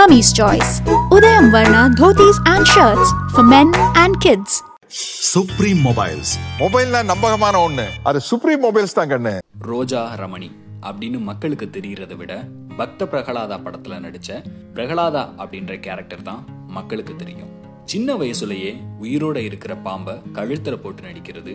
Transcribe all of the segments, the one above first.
Mummy's Choice. Udayam Varna dhotis and shirts for men and kids. Supreme mobiles மொபைல்னா நம்பகமான ஒண்ணு. அது supreme mobiles தான் கண்ணு. ரோஜா ரமணி அப்படின்னு மக்களுக்கு தெரியறதை விட பக்த பிரகலாதா படத்துல நடிச்ச பிரகலாதா அப்படின்ற கேரக்டர் தான் மக்களுக்கு தெரியும். சின்ன வயசுலயே உயிரோட இருக்கிற பாம்பை கழுத்துல போட்டு நடிக்கிறது.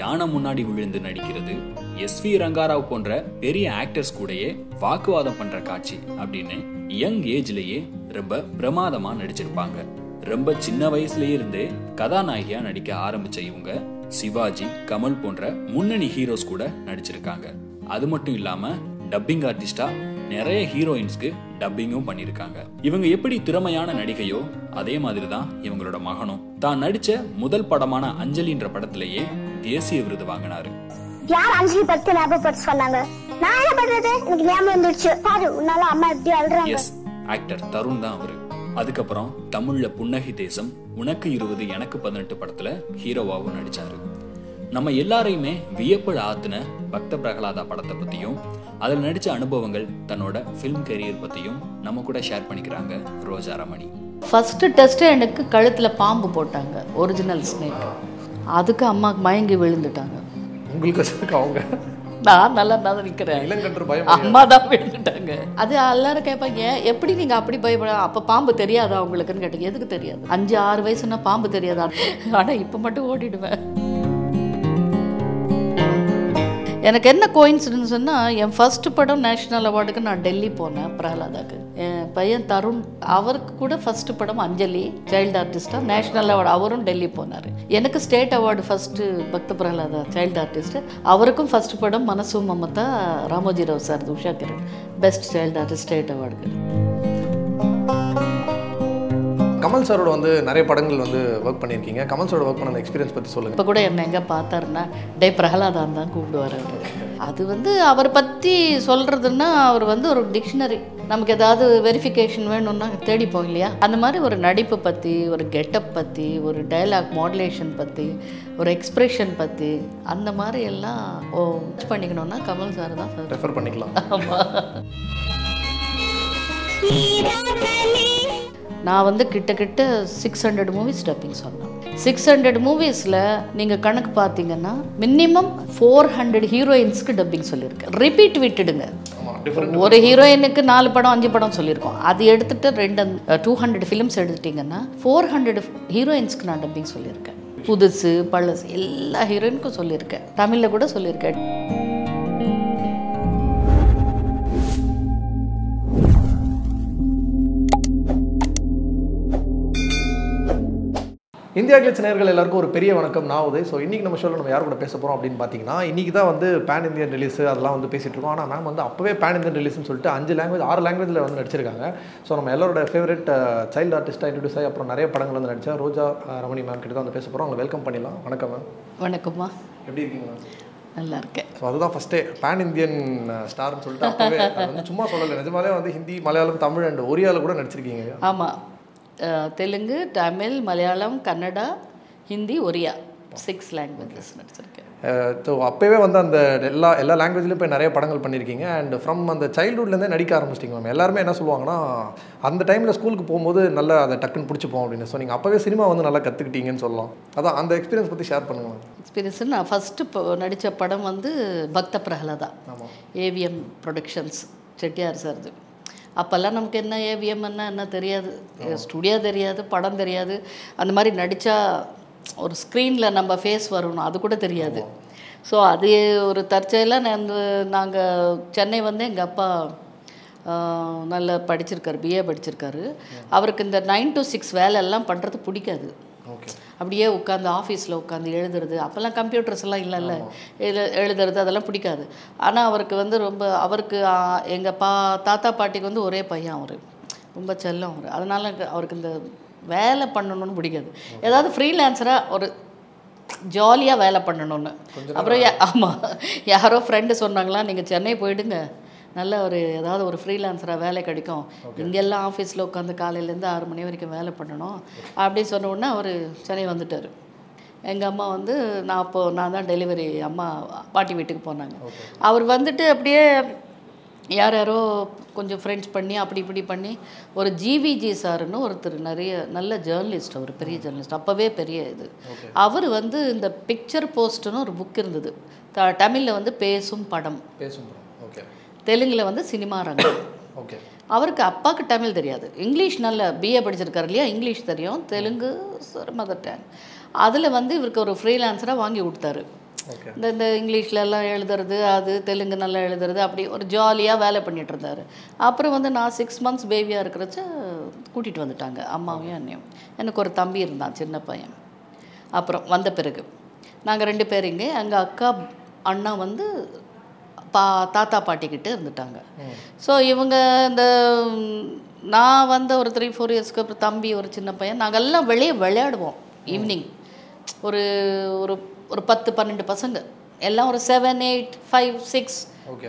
யானை முன்னாடி விழுந்து நடிக்கிறது. எஸ் வி ரங்காராவ் போன்ற பெரிய ஆக்டர்ஸ் கூடயே வாக்குவாதம் பண்ற காட்சி அப்படின்னு யங் ஏஜ்லயே ரொம்ப பிரமாதமா நடிச்சிருப்பாங்க. ரொம்ப சின்ன வயசுலயே இருந்தே கதாநாயகியா நடிக்க ஆரம்பிச்ச இவங்க சிவாஜி கமல் போன்ற முன்னணி ஹீரோஸ் கூட நடிச்சிருக்காங்க. அது மட்டும் இல்லாம டப்பிங் ஆர்டிஸ்டா நிறைய ஹீரோயின்ஸ்க்கு டப்பிங்கும் பண்ணியிருக்காங்க இவங்க எப்படி திறமையான நடிகையோ அதே மாதிரி தான் இவங்களோட மகனும். தான் நடிச்ச முதல் படமான அஞ்சலின்ற படத்திலேயே தேசிய விருது வாங்கினாரு. யார் அஞ்சலி பத்தி ஞாபகப்படுத்த சொன்னாங்க? நான் என்ன பண்றது? எனக்கு ஞாபகம் வந்துடுச்சு பாரு உன்னால அம்மா எப்படி அழுறாங்க. எஸ் ஆக்டர் தருண் தான் அவரு. அதுக்கப்புறம் தமிழ்ல புன்னகை தேசம் உனக்கு இருபது எனக்கு பதினெட்டு படத்துல ஹீரோவாவும் நடிச்சாரு. நம்ம எல்லாரையுமே வியப்பட ஆத்துன பக்த பிரகலாதா படத்தை பத்தியும் அதில் நடிச்ச அனுபவங்கள் தன்னோட ஃபிலிம் கெரியர் பத்தியும் நம்ம கூட ஷேர் பண்ணிக்கிறாங்க ரோஜா ரமணி. ஃபஸ்ட்டு டெஸ்ட்டு எனக்கு கழுத்தில் பாம்பு போட்டாங்க ஒரிஜினல் ஸ்னேக் அதுக்கு அம்மா மயங்கி விழுந்துட்டாங்க. உங்களுக்கு வசதிக்கு அவங்க? நான் நல்லா தான் நிற்கிறேன் இளங்கன்று பயம் அம்மா தான் விழுந்துட்டாங்க அது எல்லாரும் கேட்பாங்க எப்படி நீங்கள் அப்படி பயப்பட அப்போ பாம்பு தெரியாதா உங்களுக்குன்னு கேட்டீங்க எதுக்கு தெரியாது? அஞ்சு ஆறு வயசுனா பாம்பு தெரியாதா? ஆனால் இப்போ மட்டும் ஓடிடுவேன். எனக்கு என்ன கோயின்சிடன்ஸ் சொன்னால் என் ஃபஸ்ட்டு படம் நேஷ்னல் அவார்டுக்கு நான் டெல்லி போனேன் பிரகலாதாக்கு என் பையன் தருண் அவருக்கு கூட ஃபஸ்ட்டு படம் அஞ்சலி சைல்டு ஆர்டிஸ்டாக நேஷ்னல் அவார்டு அவரும் டெல்லி போனார். எனக்கு state award first Bhakta Prahlada child artist அவருக்கும் ஃபஸ்ட்டு படம் Manasu Mamata Ramoji Rao sir Usha Kiran best child artist state அவார்டுக்கு Kamal சாரோட வந்து நிறைய படங்கள் வந்து ஒர்க் பண்ணியிருக்கீங்க. கமல் சாரோட ஒர்க் பண்ண எக்ஸ்பீரியன்ஸ் பற்றி சொல்லுங்க. இப்போ கூட என்ன எங்கே பார்த்தாருன்னா டே பிரகலாதான் தான் கூப்பிடுவார் அவர். அது வந்து அவரை பற்றி சொல்கிறதுன்னா அவர் வந்து ஒரு டிக்ஷனரி நமக்கு ஏதாவது வெரிஃபிகேஷன் வேணும்னா தேடிப்போம் இல்லையா? அந்த மாதிரி ஒரு நடிப்பு பற்றி ஒரு கெட்டப் பற்றி ஒரு டைலாக் மாடுலேஷன் பற்றி ஒரு எக்ஸ்ப்ரெஷன் பற்றி அந்த மாதிரி எல்லாம் ஓ பண்ணிக்கணும்னா கமல் சார் தான் சார். ரெஃபர் பண்ணிக்கலாம். ஆமாம் நான் வந்து கிட்டக்கிட்ட சிக்ஸ் ஹண்ட்ரட் மூவிஸ் டப்பிங் சொன்னேன் சிக்ஸ் ஹண்ட்ரட் மூவிஸில் நீங்கள் கணக்கு பார்த்தீங்கன்னா மினிமம் ஃபோர் ஹண்ட்ரட் ஹீரோயின்ஸ்க்கு டப்பிங் சொல்லியிருக்கேன் ரிப்பீட் விட்டுடுங்க. ஒரு ஹீரோயினுக்கு நாலு படம் அஞ்சு படம் சொல்லியிருக்கோம். அது எடுத்துட்டு ரெண்டு டூ ஹண்ட்ரட் ஃபிலிம்ஸ் எடுத்துட்டிங்கன்னா ஃபோர் ஹண்ட்ரட் ஹீரோயின்ஸ்க்கு நான் டப்பிங் சொல்லியிருக்கேன். புதுசு பழசு எல்லா ஹீரோயினுக்கும் சொல்லியிருக்கேன். தமிழில் கூட சொல்லியிருக்கேன். இந்தியா கிளிச் நேயர்கள் எல்லாருக்கும் ஒரு பெரிய வணக்கம். நான் உதய். ஸோ இன்றைக்கி நம்ம ஷோவில் நம்ம யார் கூட பேச போகிறோம் அப்படின்னு பார்த்தீங்கன்னா இன்றைக்கி தான் வந்து பேன் இந்தியன் ரிலீஸ் அதெல்லாம் வந்து பேசிகிட்டு இருக்கோம். ஆனால் மேம் வந்து அப்போவே பேன் இந்தியன் ரிலீஸ்னு சொல்லிட்டு அஞ்சு லாங்குவேஜ் ஆறு லாங்குவேஜில் வந்து நடிச்சிருக்காங்க. ஸோ நம்ம எல்லாரோட ஃபேவரட் சைல்டு ஆர்டிஸ்ட்டாக இன்ட்ரடியூஸ் ஆகி அப்புறம் நிறைய படங்கள் வந்து நடிச்சா ரோஜா அஹ், ரமணி மேம் கிட்ட தான் வந்து பேச போகிறோம் அவங்க வெல்கம் பண்ணிடலாம். வணக்கம் மேம் வணக்கம்மா. எப்படி இருக்கீங்க மேம் நல்லா இருக்கேன். ஸோ அதுதான் ஃபஸ்ட்டே பேன் இந்தியன் ஸ்டார்னு சொல்லிட்டு அப்போவே வந்து சும்மா சொல்லலை. நிஜமாலே வந்து ஹிந்தி மலையாளம் தமிழ் அண்ட் ஒரியாவில் கூட நடிச்சிருக்கீங்க. ஆமாம் தெலுங்கு தமிழ் மலையாளம் கன்னடா ஹிந்தி ஒரியா. சிக்ஸ் லாங்குவேஜஸ் நடிச்சிருக்கேன். ஸோ அப்போவே வந்து அந்த எல்லா எல்லா லாங்குவேஜ்லையும் போய் நிறைய படங்கள் பண்ணியிருக்கீங்க. அண்ட் ஃப்ரம் அந்த சைல்ட்ஹுட்லேருந்தே நடிக்க ஆரம்பிச்சிட்டிங்க மேம் எல்லாருமே என்ன சொல்லுவாங்கன்னா அந்த டைமில் ஸ்கூலுக்கு போகும்போது நல்லா அதை டக்குன்னு பிடிச்சிப்போம் அப்படின்னு. ஸோ நீங்கள் அப்போவே சினிமா வந்து நல்லா கற்றுக்கிட்டீங்கன்னு சொல்லலாம். அதான் அந்த எக்ஸ்பீரியன்ஸ் பற்றி ஷேர் பண்ணுங்க எக்ஸ்பீரியன்ஸ் நான் ஃபஸ்ட்டு இப்போ நடித்த படம் வந்து பக்த பிரகலாதா ஆமாம் ஏவிஎம் ப்ரொடக்ஷன்ஸ் செட்டியார் சார்து. அப்போல்லாம் நமக்கு என்ன ஏவிஎம் என்ன என்ன தெரியாது. ஸ்டுடியோ தெரியாது படம் தெரியாது. அந்த மாதிரி நடித்தா ஒரு ஸ்க்ரீனில் நம்ம ஃபேஸ் வரணும். அது கூட தெரியாது. ஸோ அது ஒரு தற்செயலாக நான் நாங்கள் சென்னை வந்து எங்கள் அப்பா நல்லா படிச்சிருக்காரு பிஏ படிச்சிருக்காரு. அவருக்கு இந்த நைன் to சிக்ஸ் வேலையெல்லாம் பண்ணுறது பிடிக்காது. அப்படியே உட்காந்து ஆஃபீஸில் உட்காந்து எழுதுறது. அப்போல்லாம் கம்ப்யூட்டர்ஸ் எல்லாம் இல்லைல்ல. எழு எழுதுறது அதெல்லாம் பிடிக்காது. ஆனால் அவருக்கு வந்து ரொம்ப அவருக்கு எங்கள் பா தாத்தா பாட்டிக்கு வந்து ஒரே பையன் அவர். ரொம்ப செல்லம் அவர். அதனால அவருக்கு இந்த வேலை பண்ணணும்னு பிடிக்காது. ஏதாவது ஃப்ரீலான்சராக ஒரு ஜாலியாக வேலை பண்ணணும்னு. அப்புறம் யா- ஆமா. யாரோ ஃப்ரெண்டு சொன்னாங்களா நீங்கள் சென்னை போயிடுங்க. நல்ல ஒரு ஏதாவது ஒரு ஃப்ரீலான்சராக வேலை கிடைக்கும். இங்கெல்லாம் ஆஃபீஸில் உட்காந்து காலையிலேருந்து ஆறு மணி வரைக்கும் வேலை பண்ணணும். அப்படி சொன்ன உடனே அவர் சென்னை வந்துட்டார். எங்கள் அம்மா வந்து நான் அப்போ நான் தான் டெலிவரி அம்மா பாட்டி வீட்டுக்கு போனாங்க. அவர் வந்துட்டு அப்படியே யார் யாரோ கொஞ்சம் ஃப்ரெண்ட்ஸ் பண்ணி அப்படி இப்படி பண்ணி ஒரு ஜிவிஜி சாருன்னு ஒருத்தர் நிறைய நல்ல ஜேர்னலிஸ்ட் அவர் பெரிய ஜேர்னலிஸ்ட் அப்போவே பெரிய இது. அவர் வந்து இந்த பிக்சர் போஸ்ட்னு ஒரு புக் இருந்தது. த தமிழில் வந்து பேசும் படம். பேசும் ஓகே தெலுங்கில் வந்து சினிமா ரங்கம். ஓகே. அவருக்கு அப்பாவுக்கு தமிழ் தெரியாது. இங்கிலீஷ் நல்ல பிஏ படிச்சிருக்காரு இல்லையா? இங்கிலீஷ் தெரியும். தெலுங்கு மதர் டேங் அதில் வந்து இவருக்கு ஒரு ஃப்ரீலான்சராக வாங்கி கொடுத்தாரு. இந்த இந்த இங்கிலீஷ்ல எல்லாம் எழுதுறது அது தெலுங்கு நல்லா எழுதுறது அப்படி ஒரு ஜாலியாக வேலை பண்ணிட்டு இருந்தார். அப்புறம் வந்து நான் சிக்ஸ் மந்த்ஸ் பேபியாக இருக்கிறச்ச கூட்டிகிட்டு வந்துட்டாங்க அம்மாவையும் அண்ணையும் எனக்கு ஒரு தம்பி இருந்தான் சின்ன பையன். அப்புறம் வந்த பிறகு. நாங்கள் ரெண்டு பேர் இங்கே எங்கள் அக்கா அண்ணா வந்து பா தாத்தா பாட்டிக்கிட்ட இருந்துட்டாங்க. ஸோ இவங்க இந்த நான் வந்த ஒரு த்ரீ ஃபோர் இயர்ஸ்க்கு அப்புறம் தம்பி ஒரு சின்ன பையன் நாங்கள் எல்லாம் வெளியே விளையாடுவோம் ஈவினிங் ஒரு ஒரு ஒரு பத்து பன்னெண்டு பசங்க. எல்லாம் ஒரு செவன் எயிட் ஃபைவ் சிக்ஸ்.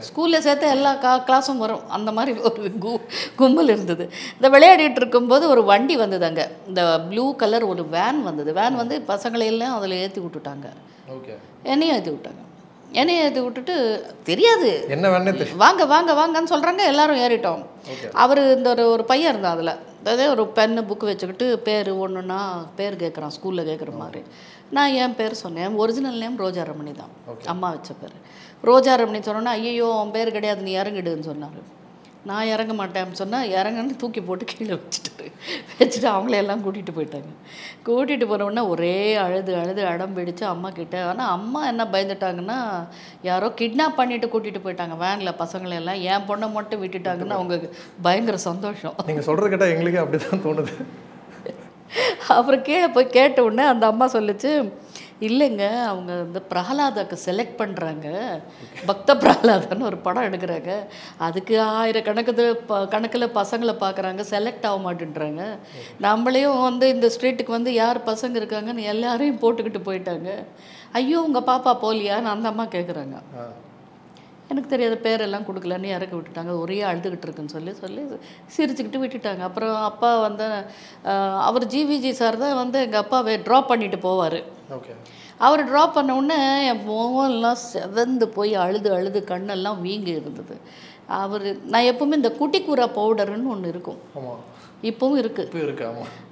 ஸ்கூலில் சேர்த்து எல்லா கா கிளாஸும் வரும். அந்த மாதிரி ஒரு கு கும்பல் இருந்தது. இந்த விளையாடிட்டு இருக்கும்போது ஒரு வண்டி வந்தது அங்கே. இந்த ப்ளூ கலர் ஒரு வேன் வந்தது. வேன் வந்து பசங்களை எல்லாம் அதில் ஏற்றி விட்டுட்டாங்க. என்னையும் ஏற்றி விட்டாங்க. என்னையும் ஏற்றி விட்டுட்டு தெரியாது. என்ன வேணே தெரியும் வாங்க வாங்க வாங்கன்னு சொல்கிறாங்க எல்லாரும் ஏறிட்டோம். அவர் இந்த ஒரு ஒரு பையன் இருந்தான் அதில். அதாவது ஒரு பென்னு புக்கு வச்சுக்கிட்டு பேர் ஒன்றுன்னா பேர் கேட்குறான் ஸ்கூலில் கேட்குற மாதிரி. நான் என் பேர் சொன்னேன். ஒரிஜினல் நேம் ரோஜா ரமணி தான். அம்மா வச்ச பேர். ரோஜா ரமணி சொன்னோன்னா ஐயோ அவன் பேர் கிடையாது நீ இறங்கிடுன்னு சொன்னார். நான் இறங்க மாட்டேன்னு சொன்னால் இறங்கன்னு தூக்கி போட்டு கீழே வச்சுட்டு வச்சுட்டு அவங்கள எல்லாம் கூட்டிகிட்டு போயிட்டாங்க. கூட்டிகிட்டு போனோடனே ஒரே அழுது அழுது அடம் பிடிச்சு அம்மா கிட்ட ஆனால் அம்மா என்ன பயந்துட்டாங்கன்னா யாரோ கிட்னாப் பண்ணிட்டு கூட்டிகிட்டு போயிட்டாங்க. வேனில் பசங்களை எல்லாம். என் பொண்ணை மட்டும் விட்டுட்டாங்கன்னு அவங்க பயங்கர சந்தோஷம். நீங்கள் சொல்கிறது கேட்டால் எங்களுக்கே அப்படி தான் தோணுது. அப்புறம் கே போய் கேட்ட உடனே அந்த அம்மா சொல்லுச்சு இல்லைங்க அவங்க இந்த பிரகலாதாக்கு செலக்ட் பண்ணுறாங்க பக்த பிரகலாதான்னு ஒரு படம் எடுக்கிறாங்க. அதுக்கு ஆயிரக்கணக்கில் ப கணக்கில் பசங்களை பார்க்குறாங்க செலக்ட் ஆக மாட்டேன்றாங்க. நம்மளையும் வந்து இந்த ஸ்ட்ரீட்டுக்கு வந்து யார் பசங்க இருக்காங்கன்னு எல்லாரையும் போட்டுக்கிட்டு போயிட்டாங்க. ஐயோ உங்கள் பாப்பா போலியான்னு அந்த அம்மா கேட்குறாங்க எனக்கு தெரியாத பேரெல்லாம் கொடுக்கலன்னு இறக்கி விட்டுட்டாங்க. ஒரே அழுதுகிட்டு இருக்குன்னு சொல்லி சொல்லி சிரிச்சுக்கிட்டு விட்டுட்டாங்க. அப்புறம் அப்பா வந்து அவர் ஜிவிஜி சார் தான் வந்து எங்கள் அப்பாவை ட்ராப் பண்ணிட்டு போவார். அவர் ட்ராப் பண்ண உடனே என் முகம்லாம் செவந்து போய் அழுது அழுது கண்ணெல்லாம் வீங்கி இருந்தது. அவர் நான் எப்பவுமே இந்த குட்டிக்கூரா பவுடர்னு ஒன்று இருக்கும். இப்போவும் இருக்குது இருக்கு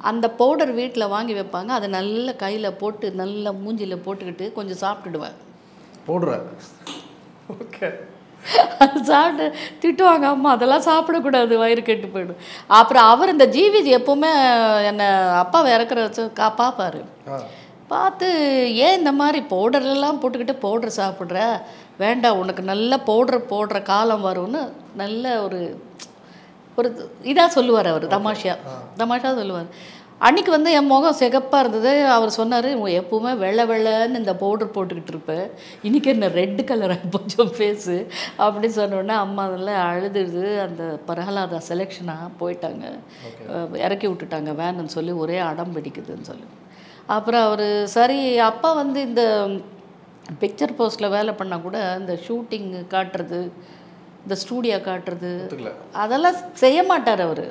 அந்த பவுடர் வீட்டில் வாங்கி வைப்பாங்க. அதை நல்ல கையில் போட்டு நல்ல மூஞ்சியில் போட்டுக்கிட்டு கொஞ்சம் சாப்பிட்டுடுவேன். போடுற? ஓகே அது சாப்பிட்டு திட்டுவாங்க அம்மா அதெல்லாம் சாப்பிடக்கூடாது வயிறு கெட்டு போயிடும். அப்புறம் அவர் இந்த ஜிவிஜி எப்போவுமே என்னை அப்பாவை இறக்குற வச்சு கா பார்ப்பாரு ஆ. பார்த்து ஏன் இந்த மாதிரி பவுடர்லாம் போட்டுக்கிட்டு பவுடர் சாப்பிட்ற? வேண்டாம் உனக்கு நல்ல பவுடர் போடுற காலம் வரும்னு நல்ல ஒரு ஒரு இதாக சொல்லுவார் அவர் தமாஷா. தமாஷா சொல்லுவார். அன்னைக்கு வந்து என் முகம் சிகப்பாக இருந்தது. அவர் சொன்னார் எப்பவுமே வெள்ளை வெள்ளைன்னு இந்த பவுடர் போட்டுக்கிட்டு இருப்பேன் இன்னைக்கு என்ன ரெட் கலராக கொஞ்சம் ஃபேஸு அப்படின்னு சொன்னோடனே அம்மா அதெல்லாம் அழுதுது. அந்த பிரகலாதா செலெக்ஷனாக போயிட்டாங்க. இறக்கி விட்டுட்டாங்க. வேணும்னு சொல்லி ஒரே அடம் பிடிக்குதுன்னு சொல்லி. அப்புறம் அவர் சரி அப்பா வந்து இந்த பிக்சர் போஸ்ட்டில் வேலை பண்ணால் கூட இந்த ஷூட்டிங் காட்டுறது இந்த ஸ்டூடியோ காட்டுறது அதெல்லாம் செய்ய மாட்டார் அவர்.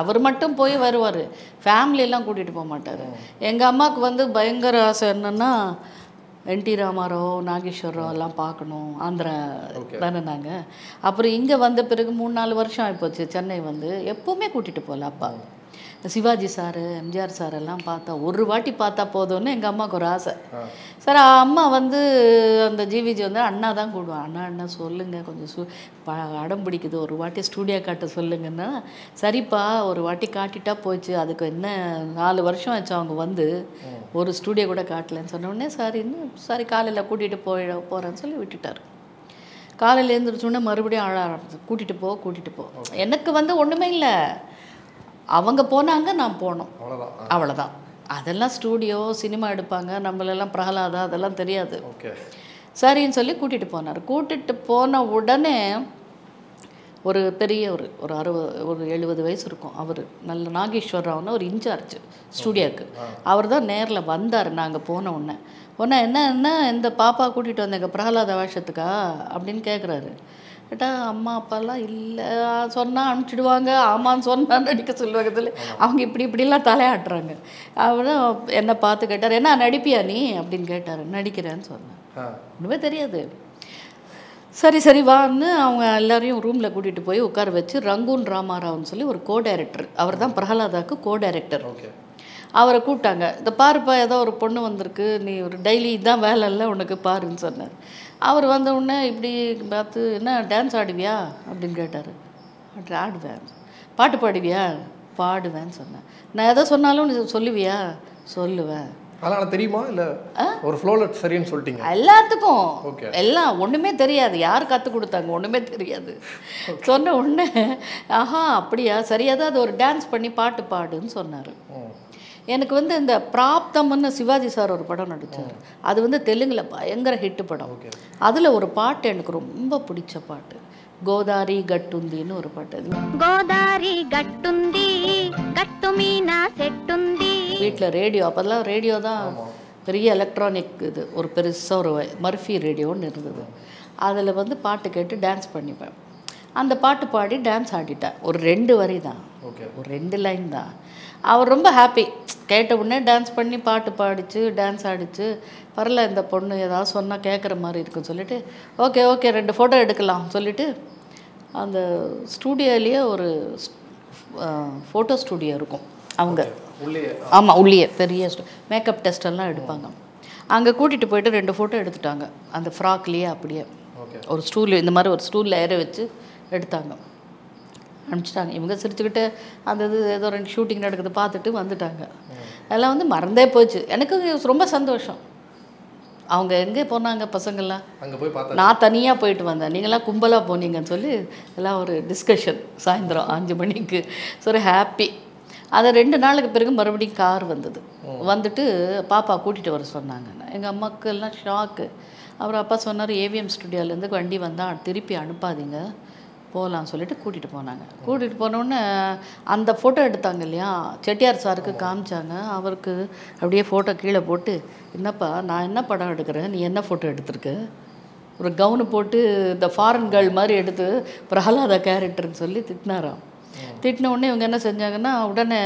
அவர் மட்டும் போய் வருவார். ஃபேமிலியெல்லாம் கூட்டிகிட்டு போக மாட்டார். எங்கள் அம்மாவுக்கு வந்து பயங்கர ஆசை என்னென்னா என்டி ராமாராவ் நாகேஸ்வரராவ் எல்லாம் பார்க்கணும். ஆந்திரா தானே நாங்கள் அப்புறம் இங்கே வந்த பிறகு மூணு நாலு வருஷம் ஆகிப்போச்சு சென்னை வந்து. எப்போவுமே கூட்டிகிட்டு போகல அப்பா. சிவாஜி சார் எம்ஜிஆர் சார் எல்லாம் பார்த்தா ஒரு வாட்டி பார்த்தா போதும்னு எங்கள் அம்மாவுக்கு ஒரு ஆசை. சார் அம்மா வந்து அந்த ஜிவிஜி வந்து அண்ணா தான் கூடுவான் அண்ணா அண்ணா சொல்லுங்க. கொஞ்சம் சு அடம் பிடிக்குது. ஒரு வாட்டி ஸ்டூடியோ காட்ட சொல்லுங்கன்னா சரிப்பா ஒரு வாட்டி காட்டிட்டா போச்சு. அதுக்கு என்ன நாலு வருஷம் ஆச்சு அவங்க வந்து. ஒரு ஸ்டூடியோ கூட காட்டலன்னு சொன்ன உடனே சரின்னு சரி காலையில் கூட்டிகிட்டு போய் போகிறேன்னு சொல்லி விட்டுட்டார். காலையில் எழுந்திரிச்சோடனே மறுபடியும் அழ ஆரம்பிச்சு கூட்டிகிட்டு போ கூட்டிகிட்டு போ. எனக்கு வந்து ஒன்றுமே இல்லை. அவங்க போனாங்க நான் போனோம். அவ்வளோதான் அவ்வளோதான் அதெல்லாம் ஸ்டூடியோ சினிமா எடுப்பாங்க நம்மளெல்லாம் பிரகலாதா அதெல்லாம் தெரியாது. சரின்னு சொல்லி கூட்டிகிட்டு போனார். கூட்டிகிட்டு போன உடனே ஒரு பெரிய ஒரு ஒரு அறுபது ஒரு எழுபது வயசு இருக்கும். அவர் நல்ல நாகேஸ்வர் ராவ்னு ஒரு இன்சார்ஜ் ஸ்டூடியோக்கு. அவர் தான் நேரில் வந்தார் நாங்கள் போன உடனே. உடனே என்ன என்ன இந்த பாப்பா கூட்டிகிட்டு வந்தேங்க பிரகலாத வேஷத்துக்கா? அப்படின்னு கேட்குறாரு கேட்டால் அம்மா அப்பாலாம் இல்லை. சொன்னால் அனுப்பிச்சிடுவாங்க. ஆமான்னு சொன்னால் நடிக்க சொல்லுவாங்க சொல்லி அவங்க இப்படி இப்படிலாம் தலையாட்டுறாங்க. அவரும் என்னை பார்த்து கேட்டார் என்ன நடிப்பியா நீ? அப்படின்னு கேட்டார். நடிக்கிறேன்னு சொன்னேன். ஒன்றுமே தெரியாது. சரி சரி வான்னு அவங்க எல்லாரையும் ரூமில் கூட்டிகிட்டு போய் உட்கார வச்சு ரங்கூன் ராமாராவ்னு சொல்லி ஒரு கோ டைரக்டர் அவர் தான் பிரகலாதாக்கு கோ டைரக்டர் அவரை கூப்பிட்டாங்க. இந்த பாருப்பா ஏதோ ஒரு பொண்ணு வந்திருக்கு. நீ ஒரு டெய்லி இதான் வேலை இல்லை உனக்கு பாருன்னு சொன்னார். அவர் வந்த உடனே இப்படி பார்த்து என்ன டான்ஸ் ஆடுவியா? அப்படின்னு கேட்டார். ஆடுவேன். பாட்டு பாடுவியா? பாடுவேன்னு சொன்னேன். நான் எதை சொன்னாலும் நீ சொல்லுவியா? சொல்லுவேன். அதனால தெரியுமா இல்லை ஒரு ஃப்ளோவில் சரின்னு சொல்லிட்டீங்க எல்லாத்துக்கும் Okay. எல்லாம் ஒன்றுமே தெரியாது யார் கற்றுக் கொடுத்தாங்க ஒன்றுமே தெரியாது சொன்ன உடனே ஆஹா அப்படியா சரி ஏதாவது ஒரு டான்ஸ் பண்ணி பாட்டு பாடுன்னு சொன்னார் எனக்கு வந்து இந்த பிராப்தம்னு சிவாஜி சார் ஒரு படம் நடித்தார் அது வந்து தெலுங்கில் பயங்கர ஹிட் படம் அதில் ஒரு பாட்டு எனக்கு ரொம்ப பிடிச்ச பாட்டு கோதாரி கட்டுந்தின்னு ஒரு பாட்டு அது గోదారి గట్టుంది గట్టు మీన సెట్టుంది வீட்டில் ரேடியோ அப்போல்லாம் ரேடியோ தான் பெரிய எலக்ட்ரானிக் இது. ஒரு பெருசாக ஒரு மர்ஃபி ரேடியோன்னு இருந்தது. அதில் வந்து பாட்டு கேட்டு டான்ஸ் பண்ணிப்பேன். அந்த பாட்டு பாடி டான்ஸ் ஆடிட்டேன். ஒரு ரெண்டு வரி தான். ஓகே ஒரு ரெண்டு லைன் தான். அவர் ரொம்ப ஹாப்பி கேட்ட உடனே டான்ஸ் பண்ணி பாட்டு பாடிச்சு டான்ஸ் ஆடிச்சு. பரல இந்த பொண்ணு ஏதாவது சொன்னால் கேட்குற மாதிரி இருக்குன்னு சொல்லிட்டு ஓகே ஓகே ரெண்டு ஃபோட்டோ எடுக்கலாம். சொல்லிட்டு அந்த ஸ்டூடியோலேயே ஒரு ஃபோட்டோ ஸ்டூடியோ இருக்கும். அவங்க. ஆமாம் உள்ளே பெரிய மேக்கப் டெஸ்ட் எல்லாம் எடுப்பாங்க. அங்கே கூட்டிகிட்டு போயிட்டு ரெண்டு ஃபோட்டோ எடுத்துட்டாங்க. அந்த ஃப்ராக்லேயே அப்படியே. ஒரு ஸ்டூல் இந்த மாதிரி ஒரு ஸ்டூலில் ஏற வச்சு எடுத்தாங்க. அனுப்பிச்சிட்டாங்க. இவங்க சிரிச்சுக்கிட்டு அந்த இது ஏதோ ரெண்டு ஷூட்டிங் நடக்குது பார்த்துட்டு வந்துட்டாங்க. எல்லாம் வந்து மறந்தே போச்சு. எனக்கு ரொம்ப சந்தோஷம். அவங்க எங்கே போனாங்க பசங்கள்லாம்? அங்கே போய் பார்த்தா நான் தனியாக போயிட்டு வந்தேன். நீங்களாம் கும்பலாக போனீங்கன்னு சொல்லி எல்லாம் ஒரு டிஸ்கஷன் சாயந்தரம் அஞ்சு மணிக்கு. சரி ஹாப்பி அது ரெண்டு நாளுக்கு பிறகு மறுபடியும் கார் வந்தது. வந்துட்டு பாப்பா கூட்டிகிட்டு வர சொன்னாங்க. எங்கள் அம்மாவுக்கு எல்லாம் ஷாக்கு அப்புறம் அப்பா சொன்னார் ஏவிஎம் ஸ்டுடியோலேருந்து வண்டி வந்தால் திருப்பி அனுப்பாதீங்க. போகலாம் சொல்லிட்டு கூட்டிகிட்டு போனாங்க. கூட்டிகிட்டு போனோடனே அந்த ஃபோட்டோ எடுத்தாங்க இல்லையா? செட்டியார் சாருக்கு காமிச்சாங்க. அவருக்கு அப்படியே ஃபோட்டோ கீழே போட்டு என்னப்பா நான் என்ன படம் எடுக்கிறேன்? நீ என்ன ஃபோட்டோ எடுத்திருக்க? ஒரு கவுனு போட்டு இந்த ஃபாரின் கேர்ள் மாதிரி எடுத்து பிரகலாதா கேரக்டர்னு சொல்லி திட்டினாராம். திட்டின உடனே இவங்க என்ன செஞ்சாங்கன்னா உடனே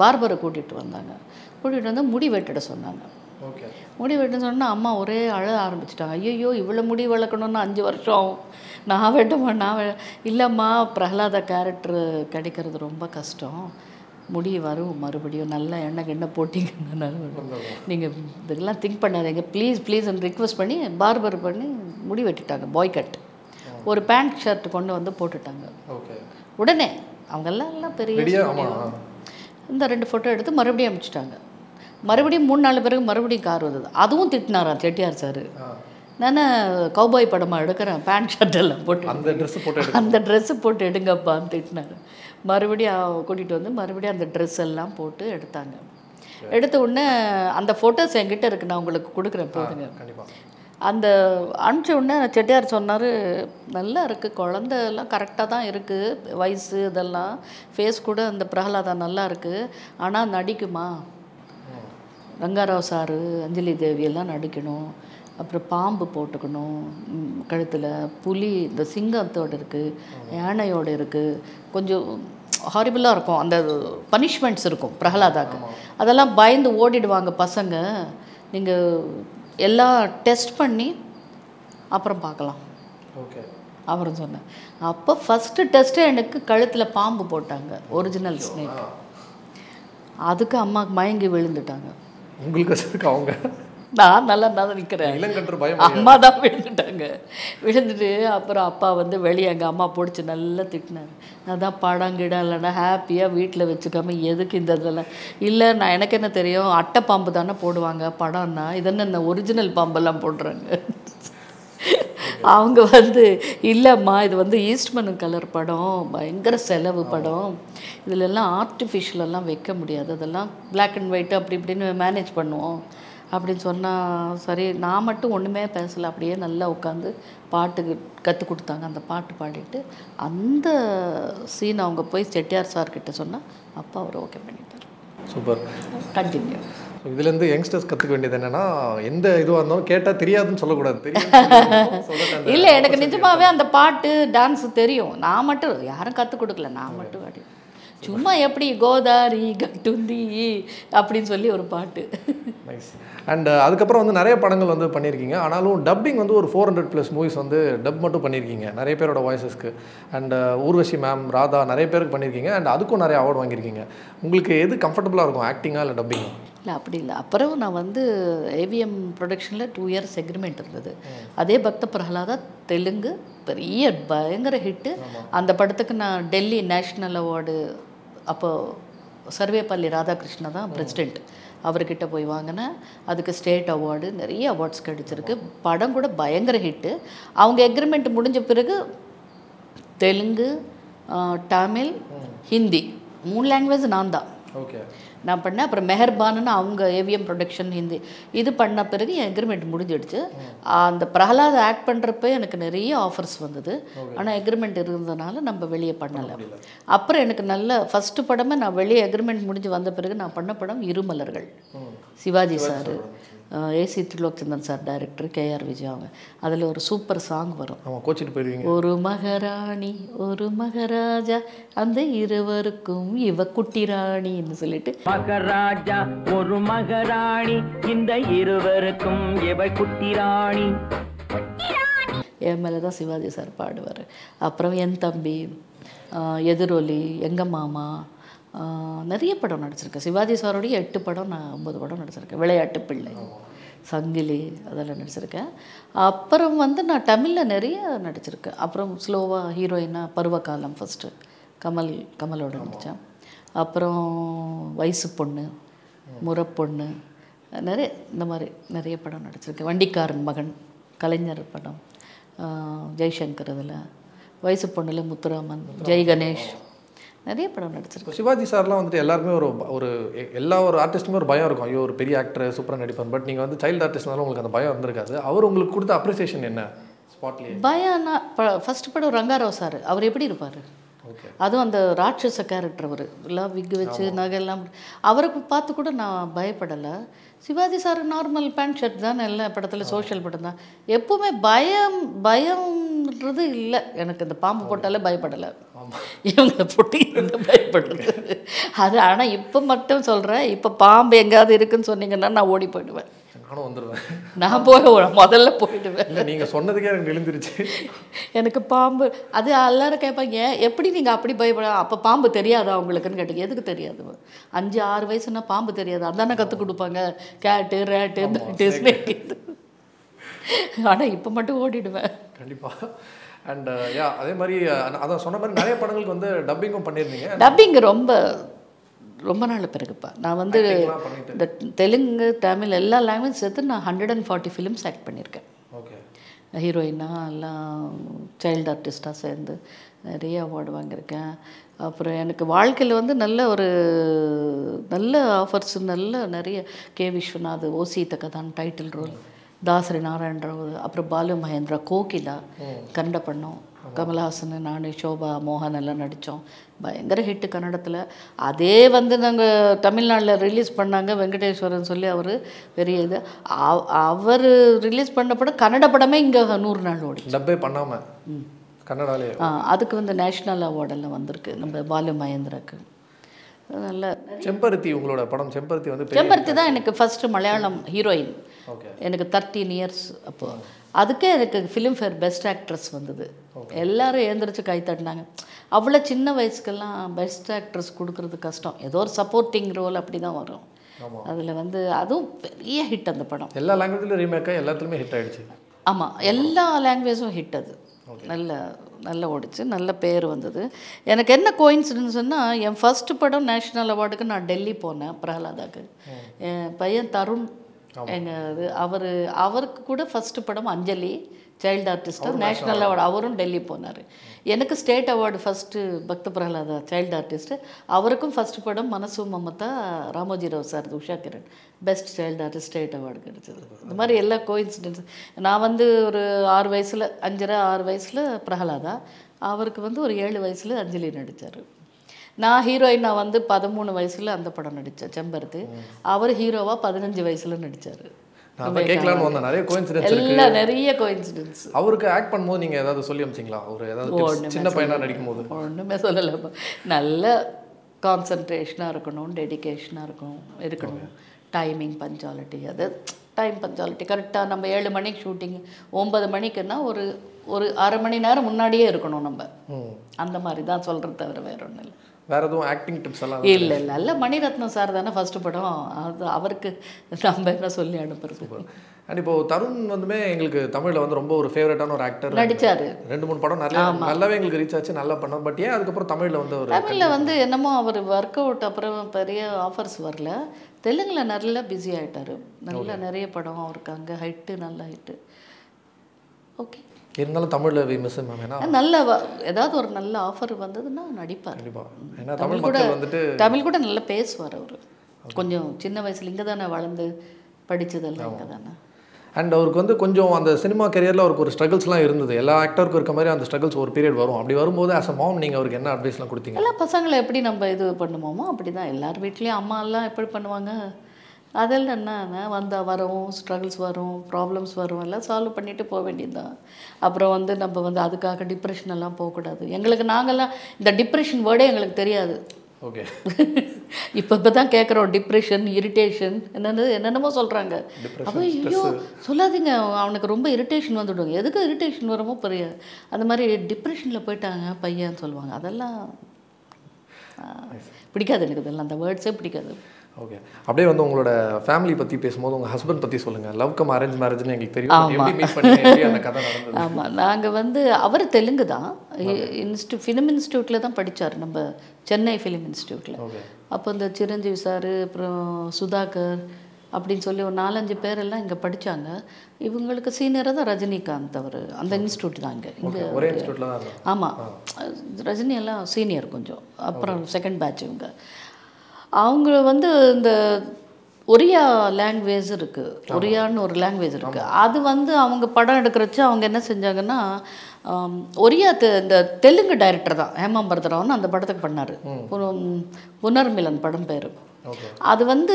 பார்பரை கூட்டிகிட்டு வந்தாங்க. கூட்டிகிட்டு வந்து முடி வெட்டிட சொன்னாங்க. ஓகே. முடி வெட்டுன்னு சொன்னால் அம்மா ஒரே அழ ஆரம்பிச்சிட்டாங்க ஐயோ இவ்வளோ முடி வளர்க்கணும்னு அஞ்சு வருஷம் ஆகும். நான் வெட்டமா நான் இல்லைம்மா பிரகலாதா கேரக்டர் கிடைக்கிறது ரொம்ப கஷ்டம். முடி வரும் மறுபடியும் நல்லா எண்ணெய் எண்ணெய் போட்டிங்கன்னா நீங்கள் இதெல்லாம் திங்க் பண்ணாதீங்க. ப்ளீஸ் ப்ளீஸ் ரிக்வெஸ்ட் பண்ணி பார்பர் பண்ணி முடி வெட்டிட்டாங்க. பாய் கட் ஒரு பேண்ட் ஷர்ட் கொண்டு வந்து போட்டுட்டாங்க. உடனே அவங்கெல்லாம் எல்லாம் பெரிய இந்த ரெண்டு ஃபோட்டோ எடுத்து மறுபடியும் அனுப்பிச்சிட்டாங்க மறுபடியும் மூணு நாள் பிறகு மறுபடியும் கார் வந்தது. அதுவும் திட்டினாராம் செட்டியார் சார். நான் கௌபாய் படமாக எடுக்கிறேன் பேண்ட் ஷர்ட் எல்லாம் போட்டு அந்த ட்ரெஸ் போட்டு அந்த ட்ரெஸ்ஸு போட்டு எடுங்கப்பான்னு திட்டினாரு. மறுபடியும் கூட்டிகிட்டு வந்து மறுபடியும் அந்த ட்ரெஸ் எல்லாம் போட்டு எடுத்தாங்க. எடுத்த உடனே அந்த ஃபோட்டோஸ் என்கிட்ட இருக்கு. நான் உங்களுக்கு கொடுக்குறேன் கண்டிப்பாக அந்த அனுப்பிச்ச உடனே செட்டியார் சொன்னார் நல்லா இருக்குது குழந்த எல்லாம் கரெக்டாக தான் இருக்குது வயசு இதெல்லாம் ஃபேஸ் கூட அந்த பிரகலாதா நல்லா இருக்குது ஆனால் நடிக்குமா? ரங்காராவ் சாரு அஞ்சலி தேவி எல்லாம் நடிக்கணும் அப்புறம் பாம்பு போட்டுக்கணும் கழுத்தில் புலி இந்த சிங்கத்தோடு இருக்குது யானையோடு இருக்குது கொஞ்சம் ஹாரிபிளாக இருக்கும் அந்த பனிஷ்மெண்ட்ஸ் இருக்கும் பிரகலாதாக்கு. அதெல்லாம் பயந்து ஓடிடுவாங்க பசங்க. நீங்கள் எல்லாம் டெஸ்ட் பண்ணி அப்புறம் பார்க்கலாம். ஓகே அவரும் சொன்னேன். அப்போ ஃபஸ்ட்டு டெஸ்ட்டு எனக்கு கழுத்தில் பாம்பு போட்டாங்க ஒரிஜினல் ஸ்னேக் அதுக்கு அம்மாவுக்கு மயங்கி விழுந்துட்டாங்க. உங்களுக்கு அவங்க. நான் நல்லா தான் நிற்கிறேன் அம்மா தான் விழுந்துட்டாங்க. விழுந்துட்டு அப்புறம் அப்பா வந்து வெளியே எங்கள் அம்மா பிடிச்சி நல்லா திட்டினாரு. அதான் படம் கிடம் இல்லைன்னா ஹாப்பியாக வீட்டில் வச்சுக்காம எதுக்கு இந்த இதெல்லாம்? இல்லை நான் எனக்கு என்ன தெரியும்? அட்டை பாம்பு தானே போடுவாங்க. படம்னா இதென்ன இந்த ஒரிஜினல் பாம்பெல்லாம் போடுறாங்க? அவங்க வந்து இல்லைம்மா இது வந்து ஈஸ்ட்மன் கலர் படம். பயங்கர செலவு படம். இதுல எல்லாம் artificial எல்லாம் வைக்க முடியாது. அதெல்லாம் black அண்ட் ஒயிட் அப்படி இப்படின்னு மேனேஜ் பண்ணுவோம். அப்படின்னு சொன்னால் சரி நான் மட்டும் ஒன்றுமே பேசலை. அப்படியே நல்லா உட்காந்து பாட்டுக்கு கற்றுக் கொடுத்தாங்க. அந்த பாட்டு பாடிட்டு அந்த சீன் அவங்க போய் செட்டியார் சார் கிட்ட சொன்னால் அப்பா அவர் ஓகே பண்ணிட்டார். சூப்பர் கண்டினியூ இதுலேருந்து யங்ஸ்டர்ஸ் கற்றுக்க வேண்டியது என்னன்னா எந்த இதுவாக இருந்தாலும் கேட்டால் தெரியாதுன்னு சொல்லக்கூடாது. இல்லை எனக்கு நிஜமாவே அந்த பாட்டு டான்ஸ் தெரியும். நான் மட்டும் யாரும் கற்றுக் கொடுக்கல. நான் மட்டும் ஆடி சும்மா எப்படி கோதாரி கட்டுந்தி அப்படின்னு சொல்லி ஒரு பாட்டு. நைஸ் அண்ட் அதுக்கப்புறம் வந்து நிறைய படங்கள் வந்து பண்ணியிருக்கீங்க. ஆனாலும் டப்பிங் வந்து ஒரு ஃபோர் ஹண்ட்ரட் ப்ளஸ் மூவிஸ் வந்து டப் மட்டும் பண்ணியிருக்கீங்க. நிறைய பேரோட வாய்ஸஸ்க்கு அண்ட் ஊர்வஷி மேம் ராதா நிறைய பேருக்கு பண்ணியிருக்கீங்க. அண்ட் அதுக்கும் நிறைய அவார்டு வாங்கியிருக்கீங்க. உங்களுக்கு எது கம்ஃபர்டபுளாக இருக்கும் ஆக்டிங்கா இல்லை டப்பிங்கா இல்லை அப்படி இல்லை. அப்புறம் நான் வந்து ஏவிஎம் ப்ரொடக்ஷனில் டூ இயர்ஸ் எக்ரிமெண்ட் இருந்தது. அதே பக்த பிரகலாதா தெலுங்கு பெரிய பயங்கர ஹிட்டு அந்த படத்துக்கு நான் டெல்லி நேஷ்னல் அவார்டு அப்போ சர்வேப்பள்ளி ராதாகிருஷ்ணா தான் பிரசிடெண்ட் அவர்கிட்ட போய் வாங்கினேன் அதுக்கு ஸ்டேட் அவார்டு நிறைய அவார்ட்ஸ் கிடைச்சிருக்கு. படம் கூட பயங்கர ஹிட்டு. அவங்க எக்ரிமெண்ட் முடிஞ்ச பிறகு தெலுங்கு தமிழ் ஹிந்தி மூணு லாங்குவேஜ் நான் தான். ஓகே. நான் பண்ணேன். அப்புறம் மெஹர்பான்னு அவங்க ஏவிஎம் ப்ரொடக்ஷன் ஹிந்தி. இது பண்ண பிறகு என் எக்ரிமெண்ட் முடிஞ்சிடுச்சு. அந்த பிரகலாத் ஆக்ட் பண்ணுறப்ப எனக்கு நிறைய ஆஃபர்ஸ் வந்தது. ஆனால் எக்ரிமெண்ட் இருந்ததுனால நம்ம வெளியே பண்ணலை. அப்புறம் எனக்கு நல்ல ஃபஸ்ட்டு படமே நான் வெளியே எக்ரிமெண்ட் முடிஞ்சு வந்த பிறகு நான் பண்ண படம் Irumalargal. Sivaji sir. A C Trilokchandar sir director K R Vijay அவங்க. அதில் ஒரு சூப்பர் சாங் வரும். கோச்சிட்டு போயிருவீங்க. ஒரு மகாராணி ஒரு மகாராஜா அந்த இருவருக்கும் இவ குட்டி ராணின்னு சொல்லிட்டு. மகராஜா ஒரு மகராணி இந்த இருவருக்கும் இவ குட்டி ராணி. என் மேலே தான் சிவாஜி சார் பாடுவார். அப்புறம் என் தம்பி எதிரொலி எங்க மாமா நிறைய படம் நடிச்சிருக்கேன். சிவாஜி சாரோடைய எட்டு படம் நான் ஒன்பது படம் நடிச்சிருக்கேன். விளையாட்டு பிள்ளை சங்கிலி அதெல்லாம் நடிச்சிருக்கேன். அப்புறம் வந்து நான் தமிழில் நிறைய நடிச்சிருக்கேன். அப்புறம் ஸ்லோவாக ஹீரோயினாக பருவகாலம் ஃபஸ்ட்டு கமல் கமலோட நடித்தேன் அப்புறம் வயசு பொண்ணு முறப்பொண்ணு நிறைய இந்த மாதிரி நிறைய படம் நடிச்சிருக்கேன். வண்டிக்காரன் மகன் கலைஞர் படம் ஜெய்சங்கர் அதில் வயசு பொண்ணுல முத்துராமன் ஜெய் கணேஷ். நிறைய படம் நடிச்சிருக்கேன் இப்போ சிவாஜி சார்லாம் வந்துட்டு எல்லாருமே ஒரு ஒரு எல்லா ஒரு ஆர்டிஸ்ட்டுமே ஒரு பயம் இருக்கும். ஐயோ ஒரு பெரிய ஆக்டர் சூப்பராக நடிப்பார். பட் நீங்கள் வந்து சைல்டு ஆர்டிஸ்ட்னால உங்களுக்கு அந்த பயம் இருந்திருக்காது அவர் உங்களுக்கு கொடுத்த அப்ரிசியேஷன் என்ன? ஸ்பாட்லேயே பயம்னா ப ஃபஸ்ட் படம் ரங்காராவ் சார். அவர் எப்படி இருப்பார்? அதுவும் அந்த ராட்சச கேரக்டர் அவர். எல்லாம் விக்கு வச்சு நகை எல்லாம் அவருக்கு பார்த்து கூட நான் பயப்படலை. Shivaji sir normal pant shirt தானே எல்லா படத்தில் சோஷியல் படம் தான். எப்போவுமே பயம் பயம்ன்றது இல்லை. எனக்கு இந்த பாம்பு போட்டாலே பயப்படலை. இவங்களை போட்டு பயப்படுறது. அது ஆனால் இப்போ மட்டும் சொல்கிறேன் இப்போ பாம்பு எங்கேயாவது இருக்குன்னு சொன்னீங்கன்னா நான் ஓடி போயிடுவேன். நானும் வந்துடுவேன் நான் போய் முதல்ல போயிடுவேன். இல்லை நீங்கள் சொன்னதுக்கே எனக்கு எழுந்திருச்சு எனக்கு பாம்பு அது எல்லாரும் கேட்பாங்க எப்படி நீங்கள் அப்படி பயப்பட அப்போ பாம்பு தெரியாதா உங்களுக்குன்னு கேட்டீங்க. எதுக்கு தெரியாது? அஞ்சு ஆறு வயசுனா பாம்பு தெரியாது. அதானே கற்றுக் கொடுப்பாங்க. கேட்டு ரேட்டு பேட்டு ஸ்னேக் ஆனால் இப்போ மட்டும் ஓடிடுவேன். கண்டிப்பாக அண்ட் யா அதே மாதிரி அதான் சொன்ன மாதிரி நிறைய படங்களுக்கு வந்து டப்பிங்கும் பண்ணியிருந்தீங்க. டப்பிங் ரொம்ப ரொம்ப நாள் பிறகுப்பா. நான் வந்து. இந்த தெலுங்கு தமிழ் எல்லா லாங்குவேஜ் சேர்த்து நான் hundred and forty films act பண்ணியிருக்கேன் ஹீரோயினாக எல்லாம் சைல்டு ஆர்டிஸ்ட்டாக சேர்ந்து நிறைய அவார்டு வாங்கியிருக்கேன். அப்புறம் எனக்கு வாழ்க்கையில் வந்து நல்ல ஒரு நல்ல ஆஃபர்ஸ் நல்ல நிறைய கே விஸ்வநாத் ஓசி தக்கதான் டைட்டில் ரோல் தாசரி நாராயண ராவ் அப்புறம் பாலு மகேந்திரா கோகிலா கன்னட பண்ணோம் கமல்ஹாசன் நான் சோபா மோகன் எல்லாம் நடித்தோம் பயங்கர ஹிட்டு கன்னடத்தில். அதே வந்து நாங்கள் தமிழ்நாட்டில் ரிலீஸ் பண்ணாங்க வெங்கடேஸ்வரன் சொல்லி அவர் பெரிய இது. அவ- அவர் ரிலீஸ் பண்ண படம் கன்னட படமே இங்கே நூறு நாள் ஓடி டப்பே பண்ணாமல் கன்னடாலே ஆ, அதுக்கு வந்து நேஷ்னல் அவார்டெல்லாம் வந்திருக்கு. நம்ம பாலு மகேந்திராக்கு. நல்ல செம்பருத்தி உங்களோட படம் செம்பருத்தி வந்து செம்பருத்தி தான் எனக்கு ஃபஸ்ட்டு மலையாளம் ஹீரோயின் எனக்கு தேர்ட்டீன் இயர்ஸ் அப்போ. அதுக்கே எனக்கு ஃபிலிம்ஃபேர் பெஸ்ட் ஆக்ட்ரஸ் வந்தது. எல்லாரும் எழுந்திரிச்சு கை தட்டினாங்க. அவ்வளோ சின்ன வயசுக்கெல்லாம் பெஸ்ட் ஆக்ட்ரஸ் கொடுக்கறது கஷ்டம். ஏதோ ஒரு சப்போர்ட்டிங் ரோல் அப்படி தான் வரும் அதில் வந்து அதுவும் பெரிய ஹிட் அந்த படம். எல்லா லாங்குவேஜ்லையும் ரீமேக்காக எல்லாத்துலேயுமே ஹிட் ஆயிடுச்சு. ஆமாம் எல்லா லாங்குவேஜும் ஹிட் அது. நல்ல நல்ல ஓடிச்சு. நல்ல பேர் வந்தது. எனக்கு என்ன கோயின்சிடன்ஸ்னா என் ஃபர்ஸ்ட் படம் நேஷ்னல் அவார்டுக்கு நான் டெல்லி போனேன் பிரகலாதாக்கு என் பையன் தருண் எங்கள் இது அவர் அவருக்கு கூட ஃபஸ்ட்டு படம் அஞ்சலி. சைல்டு ஆர்டிஸ்ட்டாக நேஷ்னல் அவார்டு அவரும் டெல்லி போனார். எனக்கு state award first Bhakta Prahlada child artist அவருக்கும் ஃபஸ்ட்டு படம் Manasu Mamata Ramoji Rao sir Usha Kiran. Best child artist state award கிடைச்சது. இந்த மாதிரி எல்லா கோயின்சிடென்ஸ் நான் வந்து ஒரு ஆறு வயசில் அஞ்சரை ஆறு வயசில் பிரகலாதா. அவருக்கு வந்து ஒரு ஏழு வயசில் அஞ்சலி நடித்தார் நான் ஹீரோயினா வந்து பதிமூணு வயசுல அந்த படம் நடித்தேன் செம்பருத்து. அவர் ஹீரோவா பதினஞ்சு வயசுல நடிச்சாரு. நான் அதை கேட்கலான்னு வந்தேன். நிறைய கோயின்சிடன்ஸ் இருக்கு. நிறைய கோயின்சிடன்ஸ் அவருக்கு ஆக்ட் பண்ணும்போது நீங்க ஏதாவது சொல்லி அமிச்சிங்களா? ஒரு ஏதாவது சின்ன பையனா நடிக்கும் போது ஒன்றுமே சொல்லலை நல்ல கான்சன்ட்ரேஷனாக இருக்கணும் டெடிகேஷனாக இருக்கணும் இருக்கணும். டைமிங் பஞ்சாலிட்டி அது டைம் பஞ்சாலிட்டி கரெக்டாக நம்ம ஏழு மணிக்கு ஷூட்டிங் ஒன்பது மணிக்குன்னா ஒரு ஒரு அரை மணி நேரம் முன்னாடியே இருக்கணும் நம்ம. அந்த மாதிரி தான் சொல்கிறது தவிர வேற ஒன்றும் இல்லை. வேற எதுவும் ஆக்டிங் டிப்ஸ் எல்லாம் இல்லை இல்லை. இல்லை மணிரத்னம் சார் தானே ஃபஸ்ட்டு படம். அது அவருக்கு நம்ம என்ன சொல்லி அனுப்புறது? அண்ட் இப்போ தருண் வந்துமே எங்களுக்கு தமிழ்ல வந்து ரொம்ப ஒரு ஃபேவரட்டான ஒரு ஆக்டர் நடிச்சாரு. ரெண்டு மூணு படம் நிறைய நல்லாவே எங்களுக்கு ரீச் ஆச்சு நல்லா பண்ணோம். பட் ஏன் அதுக்கப்புறம் தமிழ்ல வந்து ஒரு தமிழில் வந்து என்னமோ அவர் ஒர்க் அவுட் அப்புறம் பெரிய ஆஃபர்ஸ் வரல. தெலுங்கில் நல்லா பிஸி ஆயிட்டாரு. நல்ல நிறைய படம் அவருக்கு அங்கே ஹைட்டு நல்ல ஹைட்டு ஓகே இருந்தாலும் தமிழ்ல வி மிஸ் மேம் ஏன்னா நல்ல ஏதாவது ஒரு நல்ல ஆஃபர் வந்ததுன்னா நடிப்பார். கண்டிப்பா. ஏன்னா தமிழ் கூட வந்துட்டு தமிழ் கூட நல்லா பேசுவார் அவர். கொஞ்சம் சின்ன வயசுல இங்கே தானே வளர்ந்து படிச்சதெல்லாம் இங்கே தானே அண்ட் அவருக்கு வந்து கொஞ்சம் அந்த சினிமா கரியரில் அவருக்கு ஒரு ஸ்ட்ரகிள்ஸ்லாம் இருந்தது. எல்லா ஆக்டருக்கும் இருக்க மாதிரி அந்த ஸ்ட்ரகிள்ஸ் ஒரு பீரியட் வரும். அப்படி வரும்போது ஆஸ் அ மாம் நீங்கள் அவருக்கு என்ன அட்வைஸ்லாம் கொடுத்தீங்க? எல்லா பசங்களை எப்படி நம்ம இது பண்ணுவோமோ அப்படி தான் எல்லார் வீட்லேயும் அம்மா எல்லாம் எப்படி பண்ணுவாங்க? அதெல்லாம் என்ன வந்தால் வரும் ஸ்ட்ரகிள்ஸ் வரும் ப்ராப்ளம்ஸ் வரும் எல்லாம் சால்வ் பண்ணிட்டு போக வேண்டியதுதான். அப்புறம் வந்து நம்ம வந்து அதுக்காக டிப்ரெஷன் எல்லாம் போகக்கூடாது. எங்களுக்கு நாங்கள்லாம் இந்த டிப்ரெஷன் வேர்டே எங்களுக்கு தெரியாது. ஓகே இப்போ இப்போ தான் கேட்குறோம் டிப்ரெஷன் இரிட்டேஷன் என்னென்ன என்னென்னமோ சொல்கிறாங்க அப்போ ஐயோ சொல்லாதீங்க. அவனுக்கு ரொம்ப இரிட்டேஷன் வந்துவிடும் எதுக்கு இரிட்டேஷன் வருமோ புரிய அந்த மாதிரி டிப்ரெஷனில் போயிட்டாங்க பையன் சொல்லுவாங்க. அதெல்லாம் பிடிக்காது எனக்கு இதெல்லாம். அந்த வேர்ட்ஸே பிடிக்காது. ஓகே அப்படியே வந்து உங்களோட ஃபேமிலி பற்றி பேசும்போது உங்கள் ஹஸ்பண்ட் பற்றி சொல்லுங்கள் லவ் கம் அரேஞ்ச் மேரேஜ்னு எங்களுக்கு தெரியும். ஆமா. அந்த கதை ஆமாம் நாங்கள் வந்து அவர் தெலுங்கு தான். இன்ஸ்டியூ ஃபிலிம் இன்ஸ்டியூட்டில் தான் படிச்சார் நம்ம சென்னை ஃபிலிம் இன்ஸ்டியூட்டில் அப்போ இந்த சிரஞ்சீவி சார் அப்புறம் சுதாகர் அப்படின்னு சொல்லி ஒரு நாலஞ்சு பேரெல்லாம் இங்கே படிச்சாங்க. இவங்களுக்கு சீனியராக தான் ரஜினிகாந்த் அவர். அந்த இன்ஸ்டியூட் தான் இங்கே. இங்கே ஆமாம் ரஜினி எல்லாம் சீனியர் கொஞ்சம். அப்புறம் செகண்ட் பேட்ச் இவங்க. அவங்க வந்து இந்த ஒரியா லாங்குவேஜ் இருக்குது ஒரியான்னு ஒரு லாங்குவேஜ் இருக்குது அது வந்து அவங்க படம் எடுக்கிறச்ச அவங்க என்ன செஞ்சாங்கன்னா ஒரியா தெ- இந்த தெலுங்கு டைரக்டர் தான் ஹேமாம்பரதராவன் அந்த படத்துக்கு பண்ணார். புனர்மிலன் படம் பேர். அது வந்து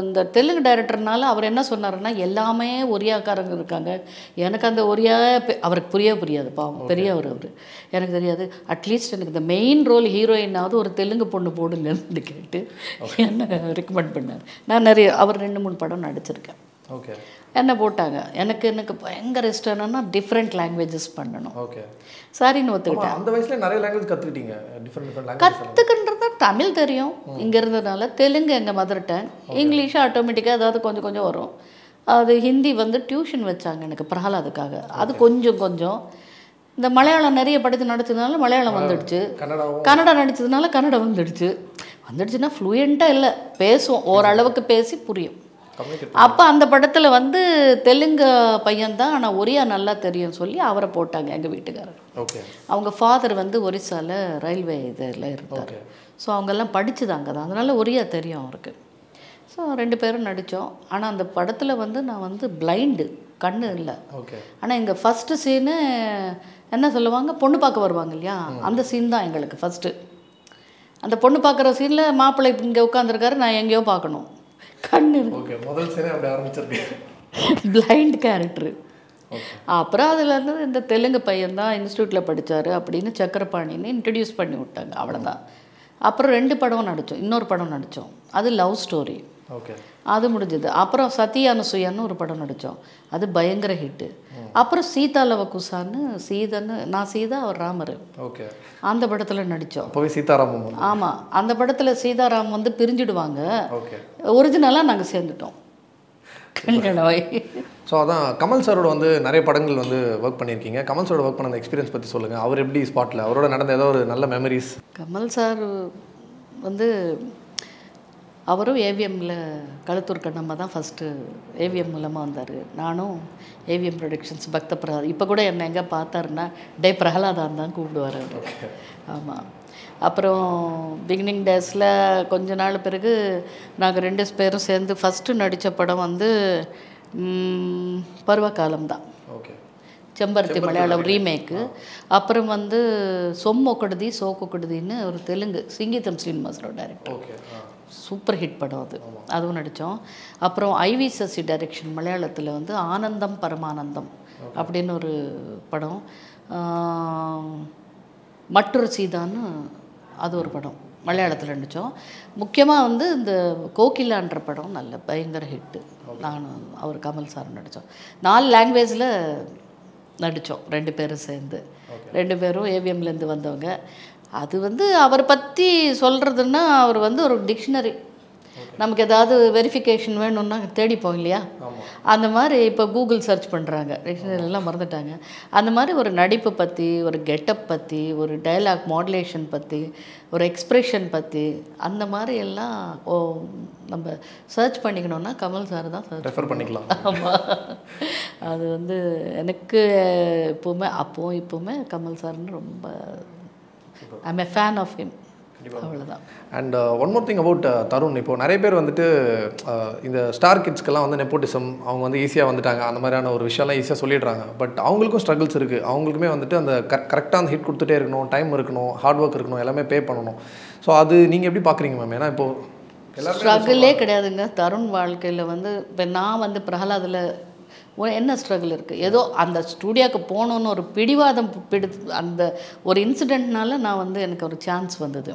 இந்த தெலுங்கு டைரக்டர்னால அவர் என்ன சொன்னாருன்னா எல்லாமே ஒரியாக்காரங்க இருக்காங்க. எனக்கு அந்த ஒரியா அவருக்கு புரிய புரியாது பாவம். பெரியவர் அவர். எனக்கு தெரியாது. அட்லீஸ்ட் எனக்கு இந்த மெயின் ரோல் ஹீரோயினாவது ஒரு தெலுங்கு பொண்ணு போடுங்கன்னு கேட்டு என்ன ரெக்கமெண்ட் பண்ணார். நான் நிறைய அவர் ரெண்டு மூணு படம் நடிச்சிருக்கேன். ஓகே என்ன போட்டாங்க? எனக்கு எனக்கு பயங்கர இஷ்டம் என்னன்னா டிஃப்ரெண்ட் லாங்குவேஜஸ் பண்ணணும். ஓகே சரின்னு ஒத்துக்கிட்டேன். அந்த வயசுல நிறைய லாங்குவேஜ் கற்றுக்கிட்டீங்க டிஃப்ரெண்ட் டிஃப்ரெண்ட் கற்றுக்கின்றது தமிழ் தெரியும். இங்கே இருந்ததுனால தெலுங்கு எங்கள் மதர் டங் இங்கிலீஷ் ஆட்டோமேட்டிக்காக ஏதாவது கொஞ்சம் கொஞ்சம் வரும். அது ஹிந்தி வந்து டியூஷன் வச்சாங்க எனக்கு பிரகலாதுக்காக அது கொஞ்சம் கொஞ்சம். இந்த மலையாளம் நிறைய படித்து நடிச்சதுனால மலையாளம் வந்துடுச்சு. கன்னடா நடிச்சதுனால கன்னடம் வந்துடுச்சு. வந்துடுச்சுன்னா ஃப்ளூயண்ட்டாக இல்லை. பேசுவோம். ஓரளவுக்கு பேசி புரியும். அப்போ அந்த படத்தில் வந்து தெலுங்கு பையன்தான் ஆனால் ஒரியா நல்லா தெரியும் சொல்லி அவரை போட்டாங்க எங்கள் வீட்டுக்காரர். அவங்க ஃபாதர் வந்து ஒரிசால ரயில்வே இதில் இருந்தார். ஸோ அவங்கெல்லாம் படிச்சது அங்கே தான் அதனால் ஒரியா தெரியும் அவருக்கு. ஸோ ரெண்டு பேரும் நடித்தோம் ஆனால் அந்த படத்தில் வந்து நான் வந்து பிளைண்டு கண்ணு இல்லை. ஆனால் எங்கள் ஃபஸ்ட்டு சீனு என்ன சொல்லுவாங்க? பொண்ணு பார்க்க வருவாங்க இல்லையா? அந்த சீன் தான் எங்களுக்கு ஃபஸ்ட்டு அந்த பொண்ணு பார்க்குற சீனில் மாப்பிள்ளை இங்கே உட்காந்துருக்காரு நான் எங்கேயோ பார்க்கணும். கண்ணு ஓகே முதல் சீனே அப்படி ஆரம்பிச்சிருக்கேன் பிளைண்ட் கேரக்டரு அப்புறம் அதில் இருந்து இந்த தெலுங்கு பையன் தான் இன்ஸ்டியூட்டில் படித்தார் அப்படின்னு சக்கரபாணின்னு இன்ட்ரடியூஸ் பண்ணி விட்டாங்க. அவ்வளோதான் அப்புறம் ரெண்டு படம் நடித்தோம் இன்னொரு படம் நடித்தோம் அது லவ் ஸ்டோரி ஓகே அது முடிஞ்சது. அப்புறம் சத்யானுசுயான்னு ஒரு படம் நடித்தோம் அது பயங்கர ஹிட்டு அப்புறம் சீதா லவகுசான்னு சீதன்னு நான் சீதா அவர் ராமர். ஓகே அந்த படத்தில் நடித்தோம் அப்போவே சீதாராமம் ஆமாம் அந்த படத்தில் சீதாராம் வந்து பிரிஞ்சிடுவாங்க. ஓகே ஒரிஜினலாக நாங்கள் சேர்ந்துட்டோம். ஸோ அதான் கமல் சாரோட வந்து நிறைய படங்கள் வந்து ஒர்க் பண்ணியிருக்கீங்க. கமல் சாரோட ஒர்க் பண்ண அந்த எக்ஸ்பீரியன்ஸ் பற்றி சொல்லுங்கள் அவர் எப்படி ஸ்பாட்டில் அவரோட நடந்த ஏதோ ஒரு நல்ல மெமரிஸ் கமல் சார் வந்து அவரும் ஏவிஎம்மில் களத்தூர் கண்ணம்மா தான் ஃபஸ்ட்டு ஏவிஎம் மூலமாக வந்தார். நானும் ஏவிஎம் ப்ரொடக்ஷன்ஸ் பக்த பிரகலாத் இப்போ கூட என்னை எங்கே பார்த்தாருன்னா டே பிரகலாதான் தான் கூப்பிடுவார் அவர். ஆமாம் அப்புறம் பிகினிங் டேஸில் கொஞ்ச நாள் பிறகு நாங்கள் ரெண்டு பேரும் சேர்ந்து ஃபஸ்ட்டு நடித்த படம் வந்து பருவகாலம் தான். ஓகே செம்பருத்தி மலையாளம் ரீமேக்கு அப்புறம் வந்து சொம்மொக்கடுதி சோக்கொக்கடுதின்னு ஒரு தெலுங்கு சிங்கிதம் ஸ்ரீனிவாசரோட டேரக்டர் சூப்பர் ஹிட் படம் அது. அதுவும் நடித்தோம் அப்புறம் ஐவி சசி டைரக்ஷன் மலையாளத்தில் வந்து ஆனந்தம் பரமானந்தம் அப்படின்னு ஒரு படம். மற்றொரு சீதான்னு அது ஒரு படம் மலையாளத்தில் நடித்தோம் முக்கியமாக வந்து இந்த கோகிலான்ற படம் நல்ல பயங்கர ஹிட்டு நான் அவர் கமல் சார் நடித்தோம் நாலு லாங்குவேஜில் நடித்தோம் ரெண்டு பேரும் சேர்ந்து. ரெண்டு பேரும் ஏவிஎம்லேருந்து வந்தவங்க. அது வந்து அவரை பற்றி சொல்கிறதுன்னா அவர் வந்து ஒரு டிக்ஷனரி நமக்கு ஏதாவது வெரிஃபிகேஷன் வேணும்னா தேடிப்போம் இல்லையா? அந்த மாதிரி இப்போ கூகுள் சர்ச் பண்ணுறாங்க டிக்ஷனரிலாம் மறந்துட்டாங்க. அந்த மாதிரி ஒரு நடிப்பு பற்றி ஒரு கெட்டப் பற்றி ஒரு டயலாக் மாடுலேஷன் பற்றி ஒரு எக்ஸ்ப்ரெஷன் பற்றி அந்த மாதிரி எல்லாம் ஓ நம்ம சர்ச் பண்ணிக்கணும்னா கமல் சார் தான் சர்ச் ரெஃபர் பண்ணிக்கலாம். ஆமாம் அது வந்து எனக்கு எப்போவுமே அப்போவும் இப்போவுமே கமல் சார்னு ரொம்ப I'm a fan of him அவ்வளோதான் and one more thing about Tarun இப்போ நிறைய பேர் வந்துட்டு uh, இந்த ஸ்டார் கிட்ஸ்க்கெல்லாம் வந்து நெப்போட்டிசம் அவங்க வந்து ஈஸியாக வந்துட்டாங்க. அந்த மாதிரியான ஒரு விஷயம்லாம் ஈஸியாக சொல்லிடுறாங்க. பட் அவங்களுக்கும் ஸ்ட்ரகிள்ஸ் இருக்குது அவங்களுக்குமே வந்துட்டு அந்த கரெக்டாக அந்த ஹிட் கொடுத்துட்டே இருக்கணும். டைம் இருக்கணும். ஹார்ட் ஒர்க் இருக்கணும். எல்லாமே பே பண்ணணும். ஸோ அது நீங்கள் எப்படி பார்க்குறீங்க மேம் ஏன்னா இப்போ எல்லாருமே ஸ்ட்ரகிளே கிடையாதுங்க. தருண் வாழ்க்கையில் வந்து இப்போ நான் வந்து பிரகலாதில் என்ன ஸ்ட்ரகிள் இருக்குது ஏதோ அந்த ஸ்டூடியோக்கு போகணுன்னு ஒரு பிடிவாதம் பிடி அந்த ஒரு இன்சிடெண்ட்னால நான் வந்து எனக்கு ஒரு சான்ஸ் வந்தது.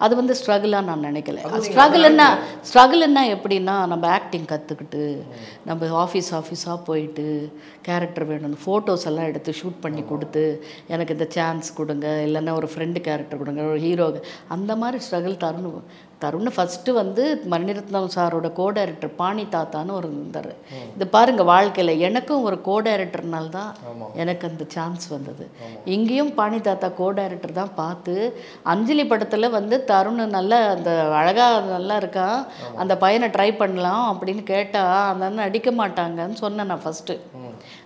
அது வந்து ஸ்ட்ரகிளாக நான் நினைக்கல. ஸ்ட்ரகிள்னா ஸ்ட்ரகிள்னா எப்படின்னா நம்ம ஆக்டிங் கற்றுக்கிட்டு நம்ம ஆஃபீஸ் ஆஃபீஸாக போயிட்டு கேரக்டர் வேணும் ஃபோட்டோஸ் எல்லாம் எடுத்து ஷூட் பண்ணி கொடுத்து எனக்கு இந்த சான்ஸ் கொடுங்க இல்லைன்னா ஒரு ஃப்ரெண்டு கேரக்டர் கொடுங்க ஒரு ஹீரோ அந்த மாதிரி ஸ்ட்ரகிள் தருண் தருண் ஃபஸ்ட்டு வந்து மணிரத்னம் சாரோட கோ டைரக்டர் பாணி தாத்தான்னு ஒரு இருந்தார். இது பாருங்க வாழ்க்கையில் எனக்கும் ஒரு கோ டைரக்டர்னால தான் எனக்கு அந்த சான்ஸ் வந்தது. இங்கேயும் பாணி தாத்தா கோ டைரக்டர் தான் பார்த்து அஞ்சலி படத்தில் வந்து தருண் நல்ல அந்த அழகாக நல்லா இருக்கான் அந்த பையனை ட்ரை பண்ணலாம் அப்படின்னு கேட்டால் அந்த நடிக்க மாட்டாங்கன்னு சொன்னேன் நான் ஃபஸ்ட்டு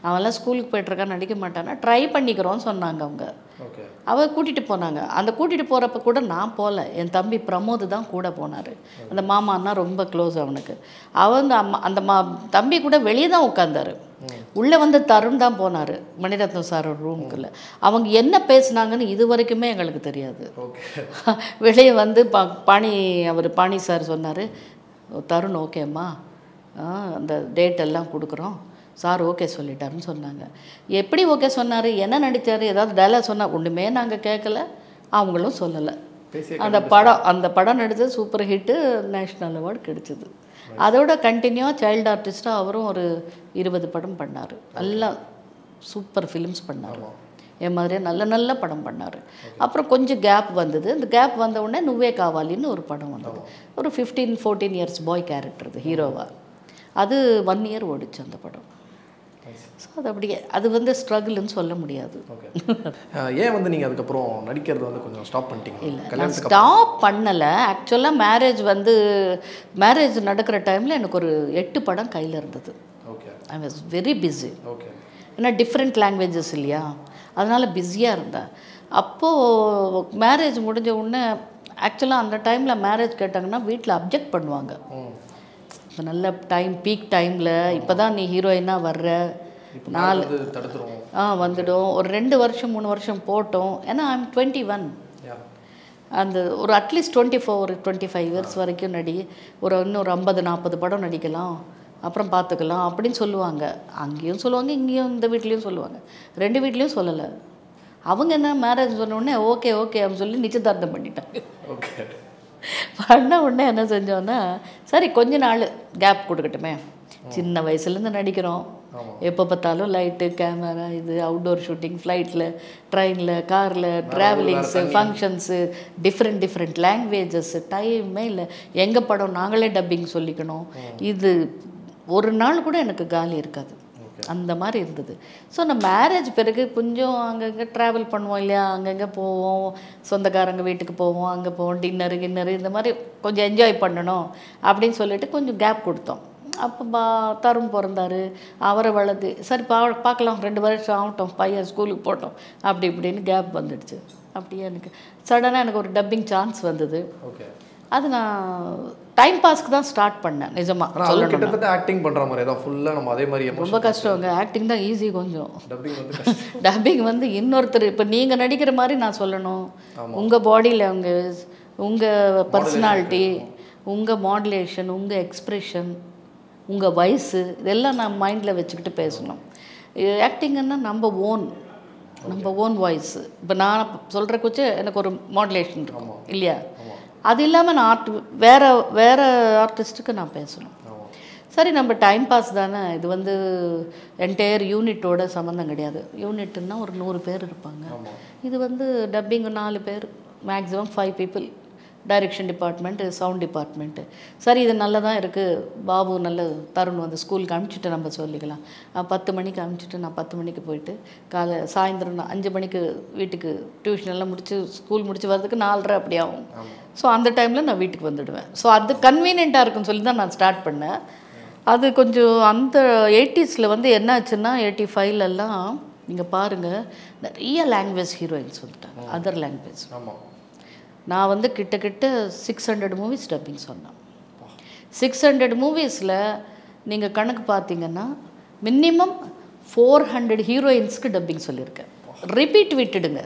அவன்லாம் ஸ்கூலுக்கு போயிட்டுருக்கான் நடிக்க மாட்டானா ட்ரை பண்ணிக்கிறோன்னு சொன்னாங்க அவங்க. ஓகே அவ கூட்டிகிட்டு போனாங்க. அந்த கூட்டிகிட்டு போகிறப்ப கூட நான் போகல என் தம்பி பிரமோத் தான் கூட போனார். அந்த மாமான்னா ரொம்ப க்ளோஸ் அவனுக்கு. அவங்க அம்மா அந்த மா தம்பி கூட வெளியே தான் உட்காந்தாரு உள்ளே வந்து தருண் தான் போனார். மணிரத்னம் சார் ரூமுக்குள்ள அவங்க என்ன பேசுனாங்கன்னு இது வரைக்குமே எங்களுக்கு தெரியாது. வெளியே வந்து பா பாணி அவர் பாணி சார் சொன்னார். தருண் ஓகேம்மா அந்த டேட் எல்லாம் கொடுக்குறோம். சார் ஓகே சொல்லிட்டாருன்னு சொன்னாங்க. எப்படி ஓகே சொன்னார்? என்ன நடித்தார் ஏதாவது டைலாக் சொன்னால் ஒன்றுமே நாங்கள் கேட்கல அவங்களும் சொல்லலை. அந்த படம் அந்த படம் நடித்தது சூப்பர் ஹிட்டு நேஷ்னல் அவார்டு கிடைச்சிது. அதோட கண்டினியூவாக சைல்டு ஆர்டிஸ்ட்டாக அவரும் ஒரு இருபது படம் பண்ணார். நல்லா சூப்பர் ஃபிலிம்ஸ் பண்ணார். என் மாதிரியே நல்ல நல்ல படம் பண்ணார். அப்புறம் கொஞ்சம் கேப் வந்தது. அந்த கேப் வந்த உடனே நுவ்வே காவாலின்னு ஒரு படம் வந்தது. ஒரு fifteen fourteen years boy character அது ஹீரோவா அது ஒன் இயர் ஓடிச்சு அந்த படம். அது அப்படியே அது வந்து ஸ்ட்ரகிள்னு சொல்ல முடியாது. ஏன் வந்து நீங்கள் அதுக்கப்புறம் நடிக்கிறது வந்து கொஞ்சம் ஸ்டாப் பண்ணிட்டீங்க? இல்லை ஸ்டாப் பண்ணலை. ஆக்சுவலாக மேரேஜ் வந்து மேரேஜ் நடக்கிற டைமில் எனக்கு ஒரு எட்டு படம் கையில் இருந்தது. Okay I was very busy okay ஏன்னா டிஃப்ரெண்ட் லாங்குவேஜஸ் இல்லையா? அதனால் பிஸியாக இருந்தேன் அப்போது மேரேஜ் முடிஞ்ச உடனே ஆக்சுவலாக அந்த டைமில் மேரேஜ் கேட்டாங்கன்னா வீட்டில் அப்ஜெக்ட் பண்ணுவாங்க. இப்போ நல்ல டைம் பீக் டைமில் இப்போ தான் நீ ஹீரோயினாக வர்ற. நாலு ஆ வந்துடும். ஒரு ரெண்டு வருஷம் மூணு வருஷம் போட்டோம். ஏன்னா ஐம் டுவெண்ட்டி ஒன் அந்த ஒரு at least twenty four twenty five years வரைக்கும் நடி ஒரு இன்னும் ஒரு ஐம்பது நாற்பது படம் நடிக்கலாம். அப்புறம் பார்த்துக்கலாம் அப்படின்னு சொல்லுவாங்க. அங்கேயும் சொல்லுவாங்க இங்கேயும் இந்த வீட்லேயும் சொல்லுவாங்க. ரெண்டு வீட்லேயும் சொல்லலை. அவங்க என்ன மேரேஜ் சொன்ன உடனே ஓகே ஓகே அப்படின்னு சொல்லி நிச்சயதார்த்தம் பண்ணிட்டாங்க. ஓகே பண்ண உடனே என்ன செஞ்சோன்னா சரி கொஞ்ச நாள் கேப் கொடுக்கட்டுமே. சின்ன வயசுலேருந்து நடிக்கிறோம். எப்போ பார்த்தாலும் லைட்டு கேமரா இது அவுட்டோர் ஷூட்டிங் ஃப்ளைட்டில் ட்ரெயினில் காரில் travellings functions different different languages டைமே இல்லை. எங்கள் படம் நாங்களே டப்பிங் சொல்லிக்கணும். இது ஒரு நாள் கூட எனக்கு காலி இருக்காது. அந்த மாதிரி இருந்தது. ஸோ நான் மேரேஜ் பிறகு கொஞ்சம் அங்கங்கே ட்ராவல் பண்ணுவோம் இல்லையா? அங்கங்கே போவோம். சொந்தக்காரங்க வீட்டுக்கு போவோம். அங்கே போவோம். டின்னரு கின்னரு இந்த மாதிரி கொஞ்சம் என்ஜாய் பண்ணணும் அப்படின்னு சொல்லிட்டு கொஞ்சம் கேப் கொடுத்தோம். அப்போ பா தருண் பிறந்தாரு. அவரை வளர்த்து சரி பா பார்க்கலாம் ரெண்டு வருஷம் ஆகட்டும் பையன் ஸ்கூலுக்கு போட்டோம் அப்படி இப்படின்னு கேப் வந்துடுச்சு. அப்படியே எனக்கு சடனாக எனக்கு ஒரு டப்பிங் சான்ஸ் வந்தது. ஓகே அது நான் டைம் பாஸ்க்கு தான் ஸ்டார்ட் பண்ணேன் நிஜமா. ஆனால் அது சொல்லணும் கிட்டத்தட்ட ஆக்டிங் பண்ணுற மாதிரி தான் ஃபுல்லாக நம்ம அதே மாதிரி ரொம்ப கஷ்டங்க. ஆக்டிங் தான் ஈஸி கொஞ்சம். டப்பிங் வந்து கஷ்டம். டப்பிங் வந்து இன்னொருத்தர் இப்போ நீங்கள் நடிக்கிற மாதிரி நான் சொல்லணும். உங்கள் பாடி லாங்குவேஜ் உங்கள் பர்சனாலிட்டி உங்கள் மாடுலேஷன் உங்கள் எக்ஸ்ப்ரெஷன் உங்கள் வயசு இதெல்லாம் நான் மைண்டில் வச்சுக்கிட்டு பேசணும். ஆக்டிங்கன்னா நம்ம ஓன் நம்ம ஓன் வாய்ஸ் இப்போ நான் சொல்கிற குச்சு எனக்கு ஒரு மாடுலேஷன் இருக்கும் இல்லையா? அது இல்லாமல் நான் ஆர்ட் வேற வேற ஆர்டிஸ்ட்டுக்கு நான் பேசணும். சரி நம்ம டைம் பாஸ் தானே. இது வந்து என்டையர் யூனிட்டோட சம்மந்தம் கிடையாது. யூனிட்னா ஒரு நூறு பேர் இருப்பாங்க. இது வந்து டப்பிங் நாலு பேர் maximum five people direction department sound department சரி இது நல்லதாக இருக்குது பாபு நல்ல தருண் வந்து ஸ்கூலுக்கு அனுப்பிச்சிட்டு நம்ம சொல்லிக்கலாம். பத்து மணிக்கு அனுப்பிச்சிட்டு நான் பத்து மணிக்கு போயிட்டு காலை சாயந்தரம் நான் அஞ்சு மணிக்கு வீட்டுக்கு டியூஷன் எல்லாம் முடிச்சு ஸ்கூல் முடிச்சு வர்றதுக்கு நாலரை அப்படி ஆகும். ஸோ அந்த டைமில் நான் வீட்டுக்கு வந்துடுவேன். ஸோ அது கன்வீனியண்ட்டாக இருக்குன்னு சொல்லி தான் நான் ஸ்டார்ட் பண்ணேன். அது கொஞ்சம் அந்த எயிட்டிஸில் வந்து என்ன ஆச்சுன்னா எயிட்டி ஃபைவ்லலாம் நீங்கள் பாருங்கள் நிறைய லாங்குவேஜ் ஹீரோயின்ஸ் வந்துட்டாங்க. அதர் லாங்குவேஜ் ஆமாம் நான் வந்து கிட்டத்தட்ட சிக்ஸ் ஹண்ட்ரட் மூவிஸ் டப்பிங் சொன்னேன். சிக்ஸ் ஹண்ட்ரட் மூவிஸில் நீங்கள் கணக்கு பார்த்தீங்கன்னா மினிமம் ஃபோர் ஹண்ட்ரட் ஹீரோயின்ஸ்க்கு டப்பிங் சொல்லியிருக்கேன். ரிப்பீட் விட்டுடுங்க.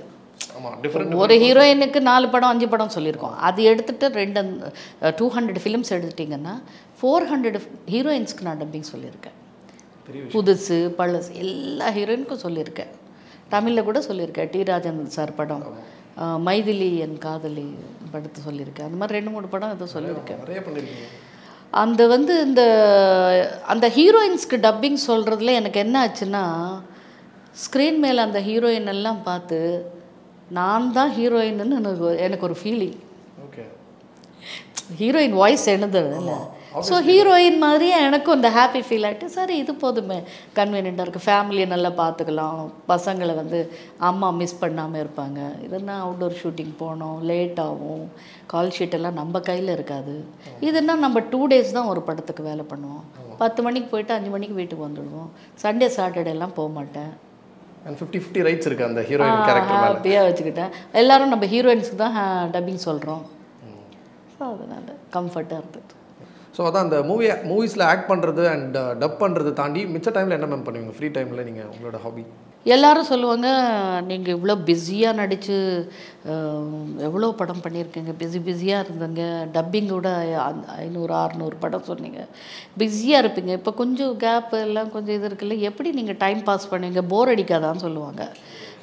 ஒரு ஹீரோயினுக்கு நாலு படம் அஞ்சு படம் சொல்லியிருக்கோம். அது எடுத்துட்டு ரெண்டு டூ ஹண்ட்ரட் ஃபிலிம்ஸ் எடுத்துட்டிங்கன்னா ஃபோர் ஹண்ட்ரட் ஹீரோயின்ஸ்க்கு நான் டப்பிங் சொல்லியிருக்கேன். புதுசு பழசு எல்லா ஹீரோயினுக்கும் சொல்லியிருக்கேன். தமிழில் கூட சொல்லியிருக்கேன். டி. ராஜேந்திரன் சார் படம். மைதிலி என் காதலி படத்தை சொல்லியிருக்கேன் அந்த மாதிரி ரெண்டு மூணு படம் ஏதோ சொல்லியிருக்கேன். அந்த வந்து இந்த அந்த ஹீரோயின்ஸ்க்கு டப்பிங் சொல்கிறதுல எனக்கு என்ன ஆச்சுன்னா ஸ்க்ரீன் மேலே அந்த ஹீரோயின் எல்லாம் பார்த்து நான் தான் ஹீரோயின்னு எனக்கு எனக்கு ஒரு ஃபீலிங் ஓகே. ஹீரோயின் வாய்ஸ் எழுதுறதுல ஸோ ஹீரோயின் மாதிரியே எனக்கும் அந்த ஹாப்பி ஃபீல் ஆகிட்டு சரி இது போதுமே. கன்வீனியண்ட்டாக இருக்குது ஃபேமிலியை நல்லா பார்த்துக்கலாம். பசங்களை வந்து அம்மா மிஸ் பண்ணாமல் இருப்பாங்க. இதுனா அவுட்டோர் ஷூட்டிங் போனோம் லேட் ஆகும். கால் ஷீட் எல்லாம் நம்ம கையில் இருக்காது. இதுனா நம்ம டூ டேஸ் தான் ஒரு படத்துக்கு வேலை பண்ணுவோம். பத்து மணிக்கு போயிட்டு அஞ்சு மணிக்கு வீட்டுக்கு வந்துடுவோம். சண்டே சாட்டர்டே எல்லாம் போக மாட்டேன். அண்ட் ஃபிஃப்டி ஃபிஃப்டி ரைட்ஸ் இருக்குது அந்த ஹீரோயின் கேரக்டர் ஹாப்பியாக வச்சுக்கிட்டேன். எல்லாரும் நம்ம ஹீரோயின்ஸ்க்கு தான் டப்பிங் சொல்கிறோம் ஸோ அதனால் கம்ஃபர்ட்டாக இருந்தது. ஸோ அதான் அந்த மூவி மூவிஸில் ஆக்ட் பண்ணுறது அண்ட் டப் பண்ணுறது தாண்டி மிச்ச டைமில் என்ன மேம் பண்ணுவீங்க? ஃப்ரீ டைமில் நீங்கள் உங்களோட ஹாபி எல்லாரும் சொல்லுவாங்க நீங்கள் இவ்வளோ பிஸியாக நடித்து எவ்வளோ படம் பண்ணியிருக்கீங்க பிஸி பிஸியாக இருந்தீங்க. டப்பிங் கூட ஐ- ஐநூறு அறநூறு படம் சொன்னீங்க. பிஸியாக இருப்பீங்க. இப்போ கொஞ்சம் கேப் எல்லாம் கொஞ்சம் இது இருக்குல்ல எப்படி நீங்கள் டைம் பாஸ் பண்ணுவீங்க? போர் அடிக்காதான்னு சொல்லுவாங்க.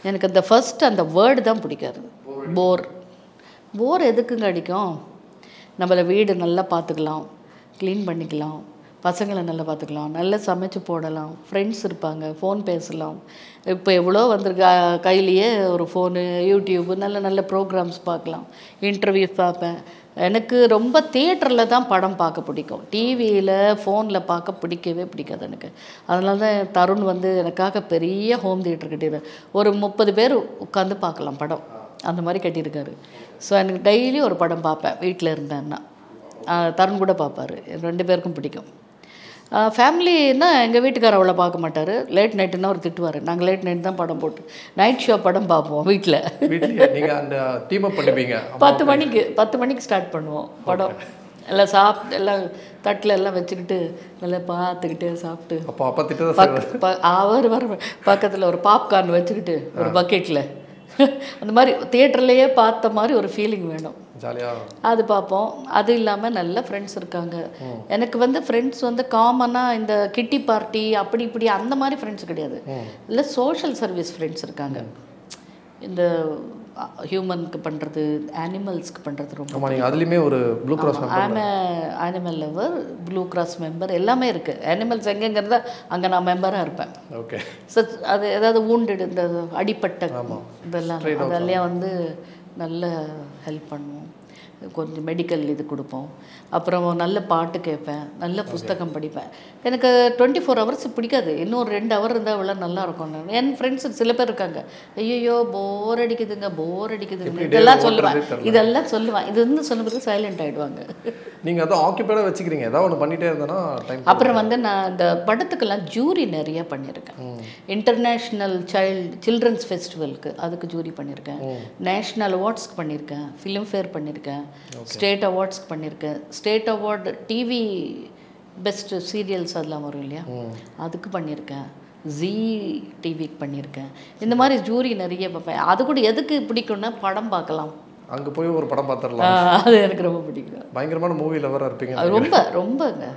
எனக்கு அந்த ஃபர்ஸ்ட் அந்த வேர்டு தான் பிடிக்காது. போர் போர் எதுக்குங்க அடிக்கும்? நம்மளை வீடு நல்லா பார்த்துக்கலாம். க்ளீன் பண்ணிக்கலாம். பசங்களை நல்லா பார்த்துக்கலாம். நல்லா சமைச்சு போடலாம். ஃப்ரெண்ட்ஸ் இருப்பாங்க. ஃபோன் பேசலாம். இப்போ எவ்வளோ வந்திருக்கு? கையிலேயே ஒரு ஃபோனு யூடியூப்பு நல்ல நல்ல ப்ரோக்ராம்ஸ் பார்க்கலாம். இன்டர்வியூஸ் பார்ப்பேன். எனக்கு ரொம்ப தியேட்டரில் தான் படம் பார்க்க பிடிக்கும். டிவியில் ஃபோனில் பார்க்க பிடிக்கவே பிடிக்காது எனக்கு. அதனால தான் தருண் வந்து எனக்காக பெரிய ஹோம் தியேட்டர் கட்டியிருக்கேன் ஒரு முப்பது பேர் உட்காந்து பார்க்கலாம் படம். அந்த மாதிரி கட்டியிருக்காரு. ஸோ எனக்கு டெய்லி ஒரு படம் பார்ப்பேன். வீட்டில் இருந்தேன்னா. தருண் கூட பார்ப்பாரு. ரெண்டு பேருக்கும் பிடிக்கும். ஃபேமிலின்னா எங்கள் வீட்டுக்காரர் அவ்வளோ பார்க்க மாட்டார். லேட் நைட்டுன்னா அவர் திட்டுவார். நாங்கள் லேட் நைட் தான் படம் போட்டு நைட் ஷோ படம் பார்ப்போம் வீட்டில் நீங்கள் அந்த டீம் பண்ணிப்பீங்க. பத்து மணிக்கு பத்து மணிக்கு ஸ்டார்ட் பண்ணுவோம் படம். எல்லாம் சாப்பிட்டு எல்லாம் தட்டில் எல்லாம் வச்சுக்கிட்டு நல்லா பார்த்துக்கிட்டு சாப்பிட்டு. அப்போ அப்பா அவர் வர பக்கத்தில் ஒரு பாப்கார்ன் வச்சுக்கிட்டு ஒரு பக்கெட்டில் அந்த மாதிரி தியேட்டர்லேயே பார்த்த மாதிரி ஒரு ஃபீலிங் வேணும். அது பார்ப்போம். அது இல்லாமல் நல்ல ஃப்ரெண்ட்ஸ் இருக்காங்க. எனக்கு வந்து ஃப்ரெண்ட்ஸ் வந்து காமனாக இந்த கிட்டி பார்ட்டி அப்படி இப்படி அந்த மாதிரி ஃப்ரெண்ட்ஸ் கிடையாது. இல்லை சோஷியல் சர்வீஸ் ஃப்ரெண்ட்ஸ் இருக்காங்க. இந்த ஹியூமனுக்கு பண்ணுறது அனிமல்ஸ்க்கு பண்ணுறது ரொம்ப நீங்கள் அதுலேயுமே ஒரு blue cross am animal lover blue cross member எல்லாமே இருக்குது அனிமல்ஸ் எங்கேங்கிறத அங்கே நான் மெம்பராக இருப்பேன். ஓகே So, அது ஏதாவது wounded இந்த அடிப்பட்ட இதெல்லாம் அதெல்லாம் வந்து நல்ல ஹெல்ப் பண்ணுவோம். கொஞ்சம் மெடிக்கல் இது கொடுப்போம். அப்புறம் நல்ல பாட்டு கேட்பேன் நல்ல புஸ்தகம் படிப்பேன். எனக்கு டுவெண்ட்டி ஃபோர் ஹவர்ஸ் பிடிக்காது. இன்னும் ஒரு ரெண்டு ஹவர் இருந்தால் இவ்வளோ நல்லா இருக்கும் என் ஃப்ரெண்ட்ஸ் சில பேர் இருக்காங்க. ஐயோ போர் அடிக்குதுங்க போர் அடிக்குதுங்க. இதெல்லாம் சொல்லுவேன். இதெல்லாம் சொல்லுவேன். இது வந்து சொல்லும்போது சைலண்ட் ஆகிடுவாங்க நீங்கள் அதான் ஆக்கியபைடாக வச்சுக்கிறீங்க. ஏதாவது ஒன்று பண்ணிகிட்டே இருந்தேன்னா அப்புறம் வந்து நான் இந்த படத்துக்கெல்லாம் ஜூரி நிறைய பண்ணியிருக்கேன். இன்டர்நேஷ்னல் சைல்டு சில்ட்ரன்ஸ் ஃபெஸ்டிவலுக்கு அதுக்கு ஜூரி பண்ணியிருக்கேன். நேஷ்னல் அவார்ட்ஸ்க்கு பண்ணியிருக்கேன் ஃபிலிம் ஃபேர் பண்ணியிருக்கேன் பண்ணியிருக்கேன். ஸ்டேட் அவார்ட்ஸ்க்கு பண்ணியிருக்கேன் state award TV best serials அதெல்லாம் வரும் இல்லையா? அதுக்கு பண்ணியிருக்கேன் ஜீ டிவிக்கு பண்ணியிருக்கேன் இந்த மாதிரி ஜூரி நிறைய பார்ப்பேன் அது கூட எதுக்கு பிடிக்கும்னா படம் பார்க்கலாம். அங்கே போய் ஒரு படம் பார்த்துடலாம். அது எனக்கு ரொம்ப பிடிக்கும். பயங்கரமான மூவி லவராக இருப்பீங்க ரொம்ப ரொம்பங்க.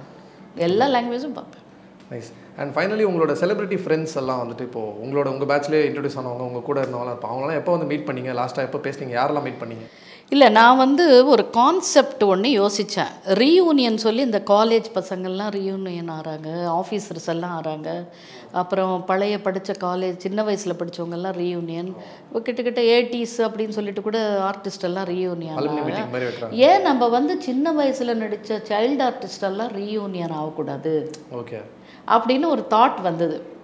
எல்லா லாங்குவேஜும் பார்ப்பேன். நைஸ் அண்ட் ஃபைனலி உங்களோட செலிபிரிட்டி ஃப்ரெண்ட்ஸ் எல்லாம் வந்துட்டு இப்போ உங்களோட உங்கள் பேட்ச்லேயே இன்ட்ரடியூஸ் ஆனவங்க உங்க கூட இருந்தவங்களாம் இப்போ அவங்களாம் எப்போ வந்து மீட் பண்ணீங்க? லாஸ்ட்டாக எப்போ பேசுனீங்க? யாரெல்லாம் மீட் பண்ணீங்க? இல்லை நான் வந்து ஒரு கான்செப்ட் ஒன்று யோசித்தேன் ரீயூனியன் சொல்லி இந்த காலேஜ் பசங்கள்லாம் ரீயூனியன் ஆகிறாங்க ஆஃபீஸர்ஸ் எல்லாம் ஆகிறாங்க அப்புறம் பழைய படித்த காலேஜ் சின்ன வயசில் படித்தவங்கெல்லாம் ரீயூனியன் கிட்டத்தட்ட ஏடிஸ் அப்படின்னு சொல்லிட்டு கூட ஆர்டிஸ்ட் எல்லாம் ரீயூனியன் ஆகிறாங்க ஏன் நம்ம வந்து சின்ன வயசில் நடித்த சைல்டு ஆர்டிஸ்ட் எல்லாம் ரீயூனியன் ஆகக்கூடாது? ஓகே அப்படின்னு ஒரு தாட் வந்தது.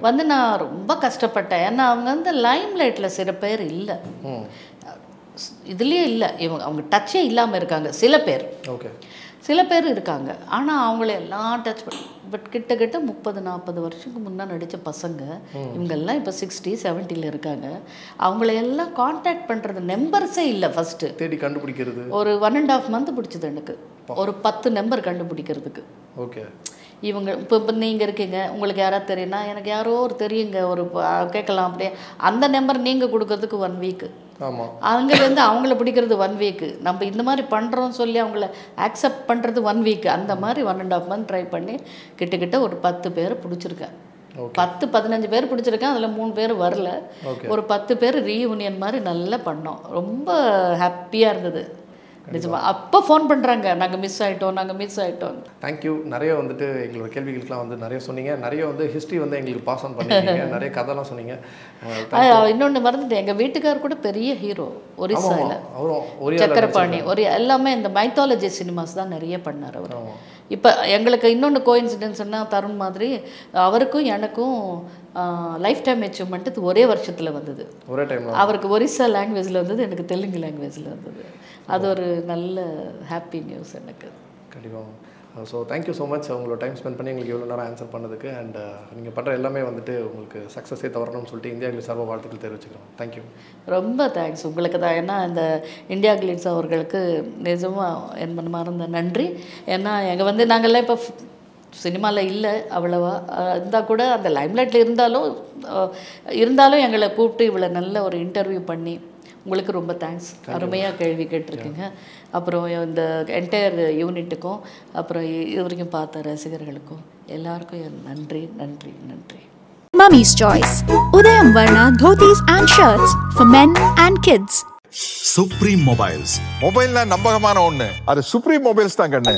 வந்து நான் ரொம்ப கஷ்டப்பட்டேன். ஏன்னா அவங்க வந்து லைம் லைட்டில் சில பேர் இல்லை. இதுலேயே இல்லை. இவங்க அவங்க டச்சே இல்லாமல் இருக்காங்க. சில பேர். ஓகே சில பேர் இருக்காங்க. ஆனால் அவங்கள எல்லாம் டச் பண்ண பட் கிட்டத்தட்ட முப்பது நாற்பது வருஷத்துக்கு முன்னே நடித்த பசங்க. இவங்கெல்லாம் இப்போ சிக்ஸ்டி செவன்ட்டியில் இருக்காங்க. அவங்கள எல்லாம் காண்டாக்ட் பண்ணுறது நம்பர்ஸே இல்லை ஃபஸ்ட்டு தேடி கண்டுபிடிக்கிறது. ஒரு ஒன் அண்ட் ஆஃப் மந்த் பிடிச்சது எனக்கு. ஒரு பத்து நம்பர் கண்டுபிடிக்கிறதுக்கு. ஓகே இவங்க இப்போ இப்போ நீங்கள் இருக்கீங்க உங்களுக்கு யாராவது தெரியும்னா எனக்கு யாரோ ஒரு தெரியுங்க ஒரு கேட்கலாம் அப்படியே. அந்த நம்பர் நீங்கள் கொடுக்கறதுக்கு ஒன் வீக்கு அங்கேருந்து அவங்கள பிடிக்கிறது ஒன் வீக்கு நம்ம இந்த மாதிரி பண்ணுறோம் சொல்லி அவங்கள அக்செப்ட் பண்ணுறது ஒன் வீக் அந்த மாதிரி one and half month try பண்ணி கிட்டக்கிட்ட ஒரு பத்து பேர் பிடிச்சிருக்கேன். பத்து பதினஞ்சு பேர் பிடிச்சிருக்கேன் அதில் மூணு பேர் வரல. ஒரு பத்து பேர் ரீயூனியன் மாதிரி நல்லா பண்ணோம். ரொம்ப ஹாப்பியாக இருந்தது. நிஜமா. அப்போ ஃபோன் பண்ணுறாங்க நாங்கள் மிஸ் ஆயிட்டோம் நாங்கள் மிஸ் ஆயிட்டோம். தேங்க்யூ நிறைய வந்துட்டு எங்களோட கேள்விகளுக்கெல்லாம் வந்து நிறைய சொன்னீங்க. நிறைய வந்து ஹிஸ்ட்ரி வந்து எங்களுக்கு பாஸ் ஆன் பண்ணிருக்கீங்க நிறைய கதைலாம் சொன்னீங்க. இன்னொன்று மறந்துட்டேன். எங்கள் வீட்டுக்கார் கூட பெரிய ஹீரோ ஒரிசாவில் சக்கரபாணி. ஒரு எல்லாமே இந்த மைத்தாலஜி சினிமாஸ் தான் நிறைய பண்ணார் அவர். இப்போ எங்களுக்கு இன்னொன்று கோயின்சிடென்ஸ்னா தருண் மாதிரி அவருக்கும் எனக்கும் லைஃப் டைம் அச்சீவ்மெண்ட் இது ஒரே வருஷத்தில் வந்தது. ஒரே டைம்ல அவருக்கு ஒரிசா லாங்குவேஜில் வந்தது எனக்கு தெலுங்கு லாங்குவேஜில் வந்தது. அது ஒரு நல்ல ஹாப்பி நியூஸ் எனக்கு. கண்டிப்பாக so thank you so much உங்களோட டைம் ஸ்பெண்ட் பண்ணி எங்களுக்கு இவ்வளோ நேரம் ஆன்சர் பண்ணதுக்கு. அண்ட் நீங்கள் பண்ணுற எல்லாமே வந்துட்டு உங்களுக்கு சக்ஸஸே தவறணும்னு சொல்லிட்டு இந்தியாவில் சர்வ வாழ்த்துக்கள் தெரிவிச்சுக்கிறோம். தேங்க்யூ ரொம்ப தேங்க்ஸ் உங்களுக்கு தான். ஏன்னா இந்த இந்தியா கிளிட்ஸ் அவர்களுக்கு நிஜமாக என் மனமார்ந்த நன்றி. ஏன்னா எங்கள் வந்து நாங்கள்லாம் இப்போ சினிமாவில் இல்லை அவ்வளவா. இருந்தால் கூட அந்த லைம்லைட்டில் இருந்தாலும் இருந்தாலும் எங்களை கூப்பிட்டு இவ்வளோ நல்ல ஒரு இன்டர்வியூ பண்ணி உங்களுக்கு ரொம்ப தேங்க்ஸ் அருமையாக கேள்வி கேட்டிருக்கீங்க. அப்புறம் இந்த என்டையர் யூனிட்டுக்கும் அப்புறம் இது வரைக்கும் பார்த்த ரசிகர்களுக்கும் எல்லாருக்கும் நன்றி நன்றி நன்றி. Mummy's Choice. Udayam Varna dhotis and shirts for men and kids. Supreme Mobiles. மொபைல்னா நம்பகமான ஒண்ணு. அது சுப்ரீம் மொபைல்ஸ் தான் கண்ணு.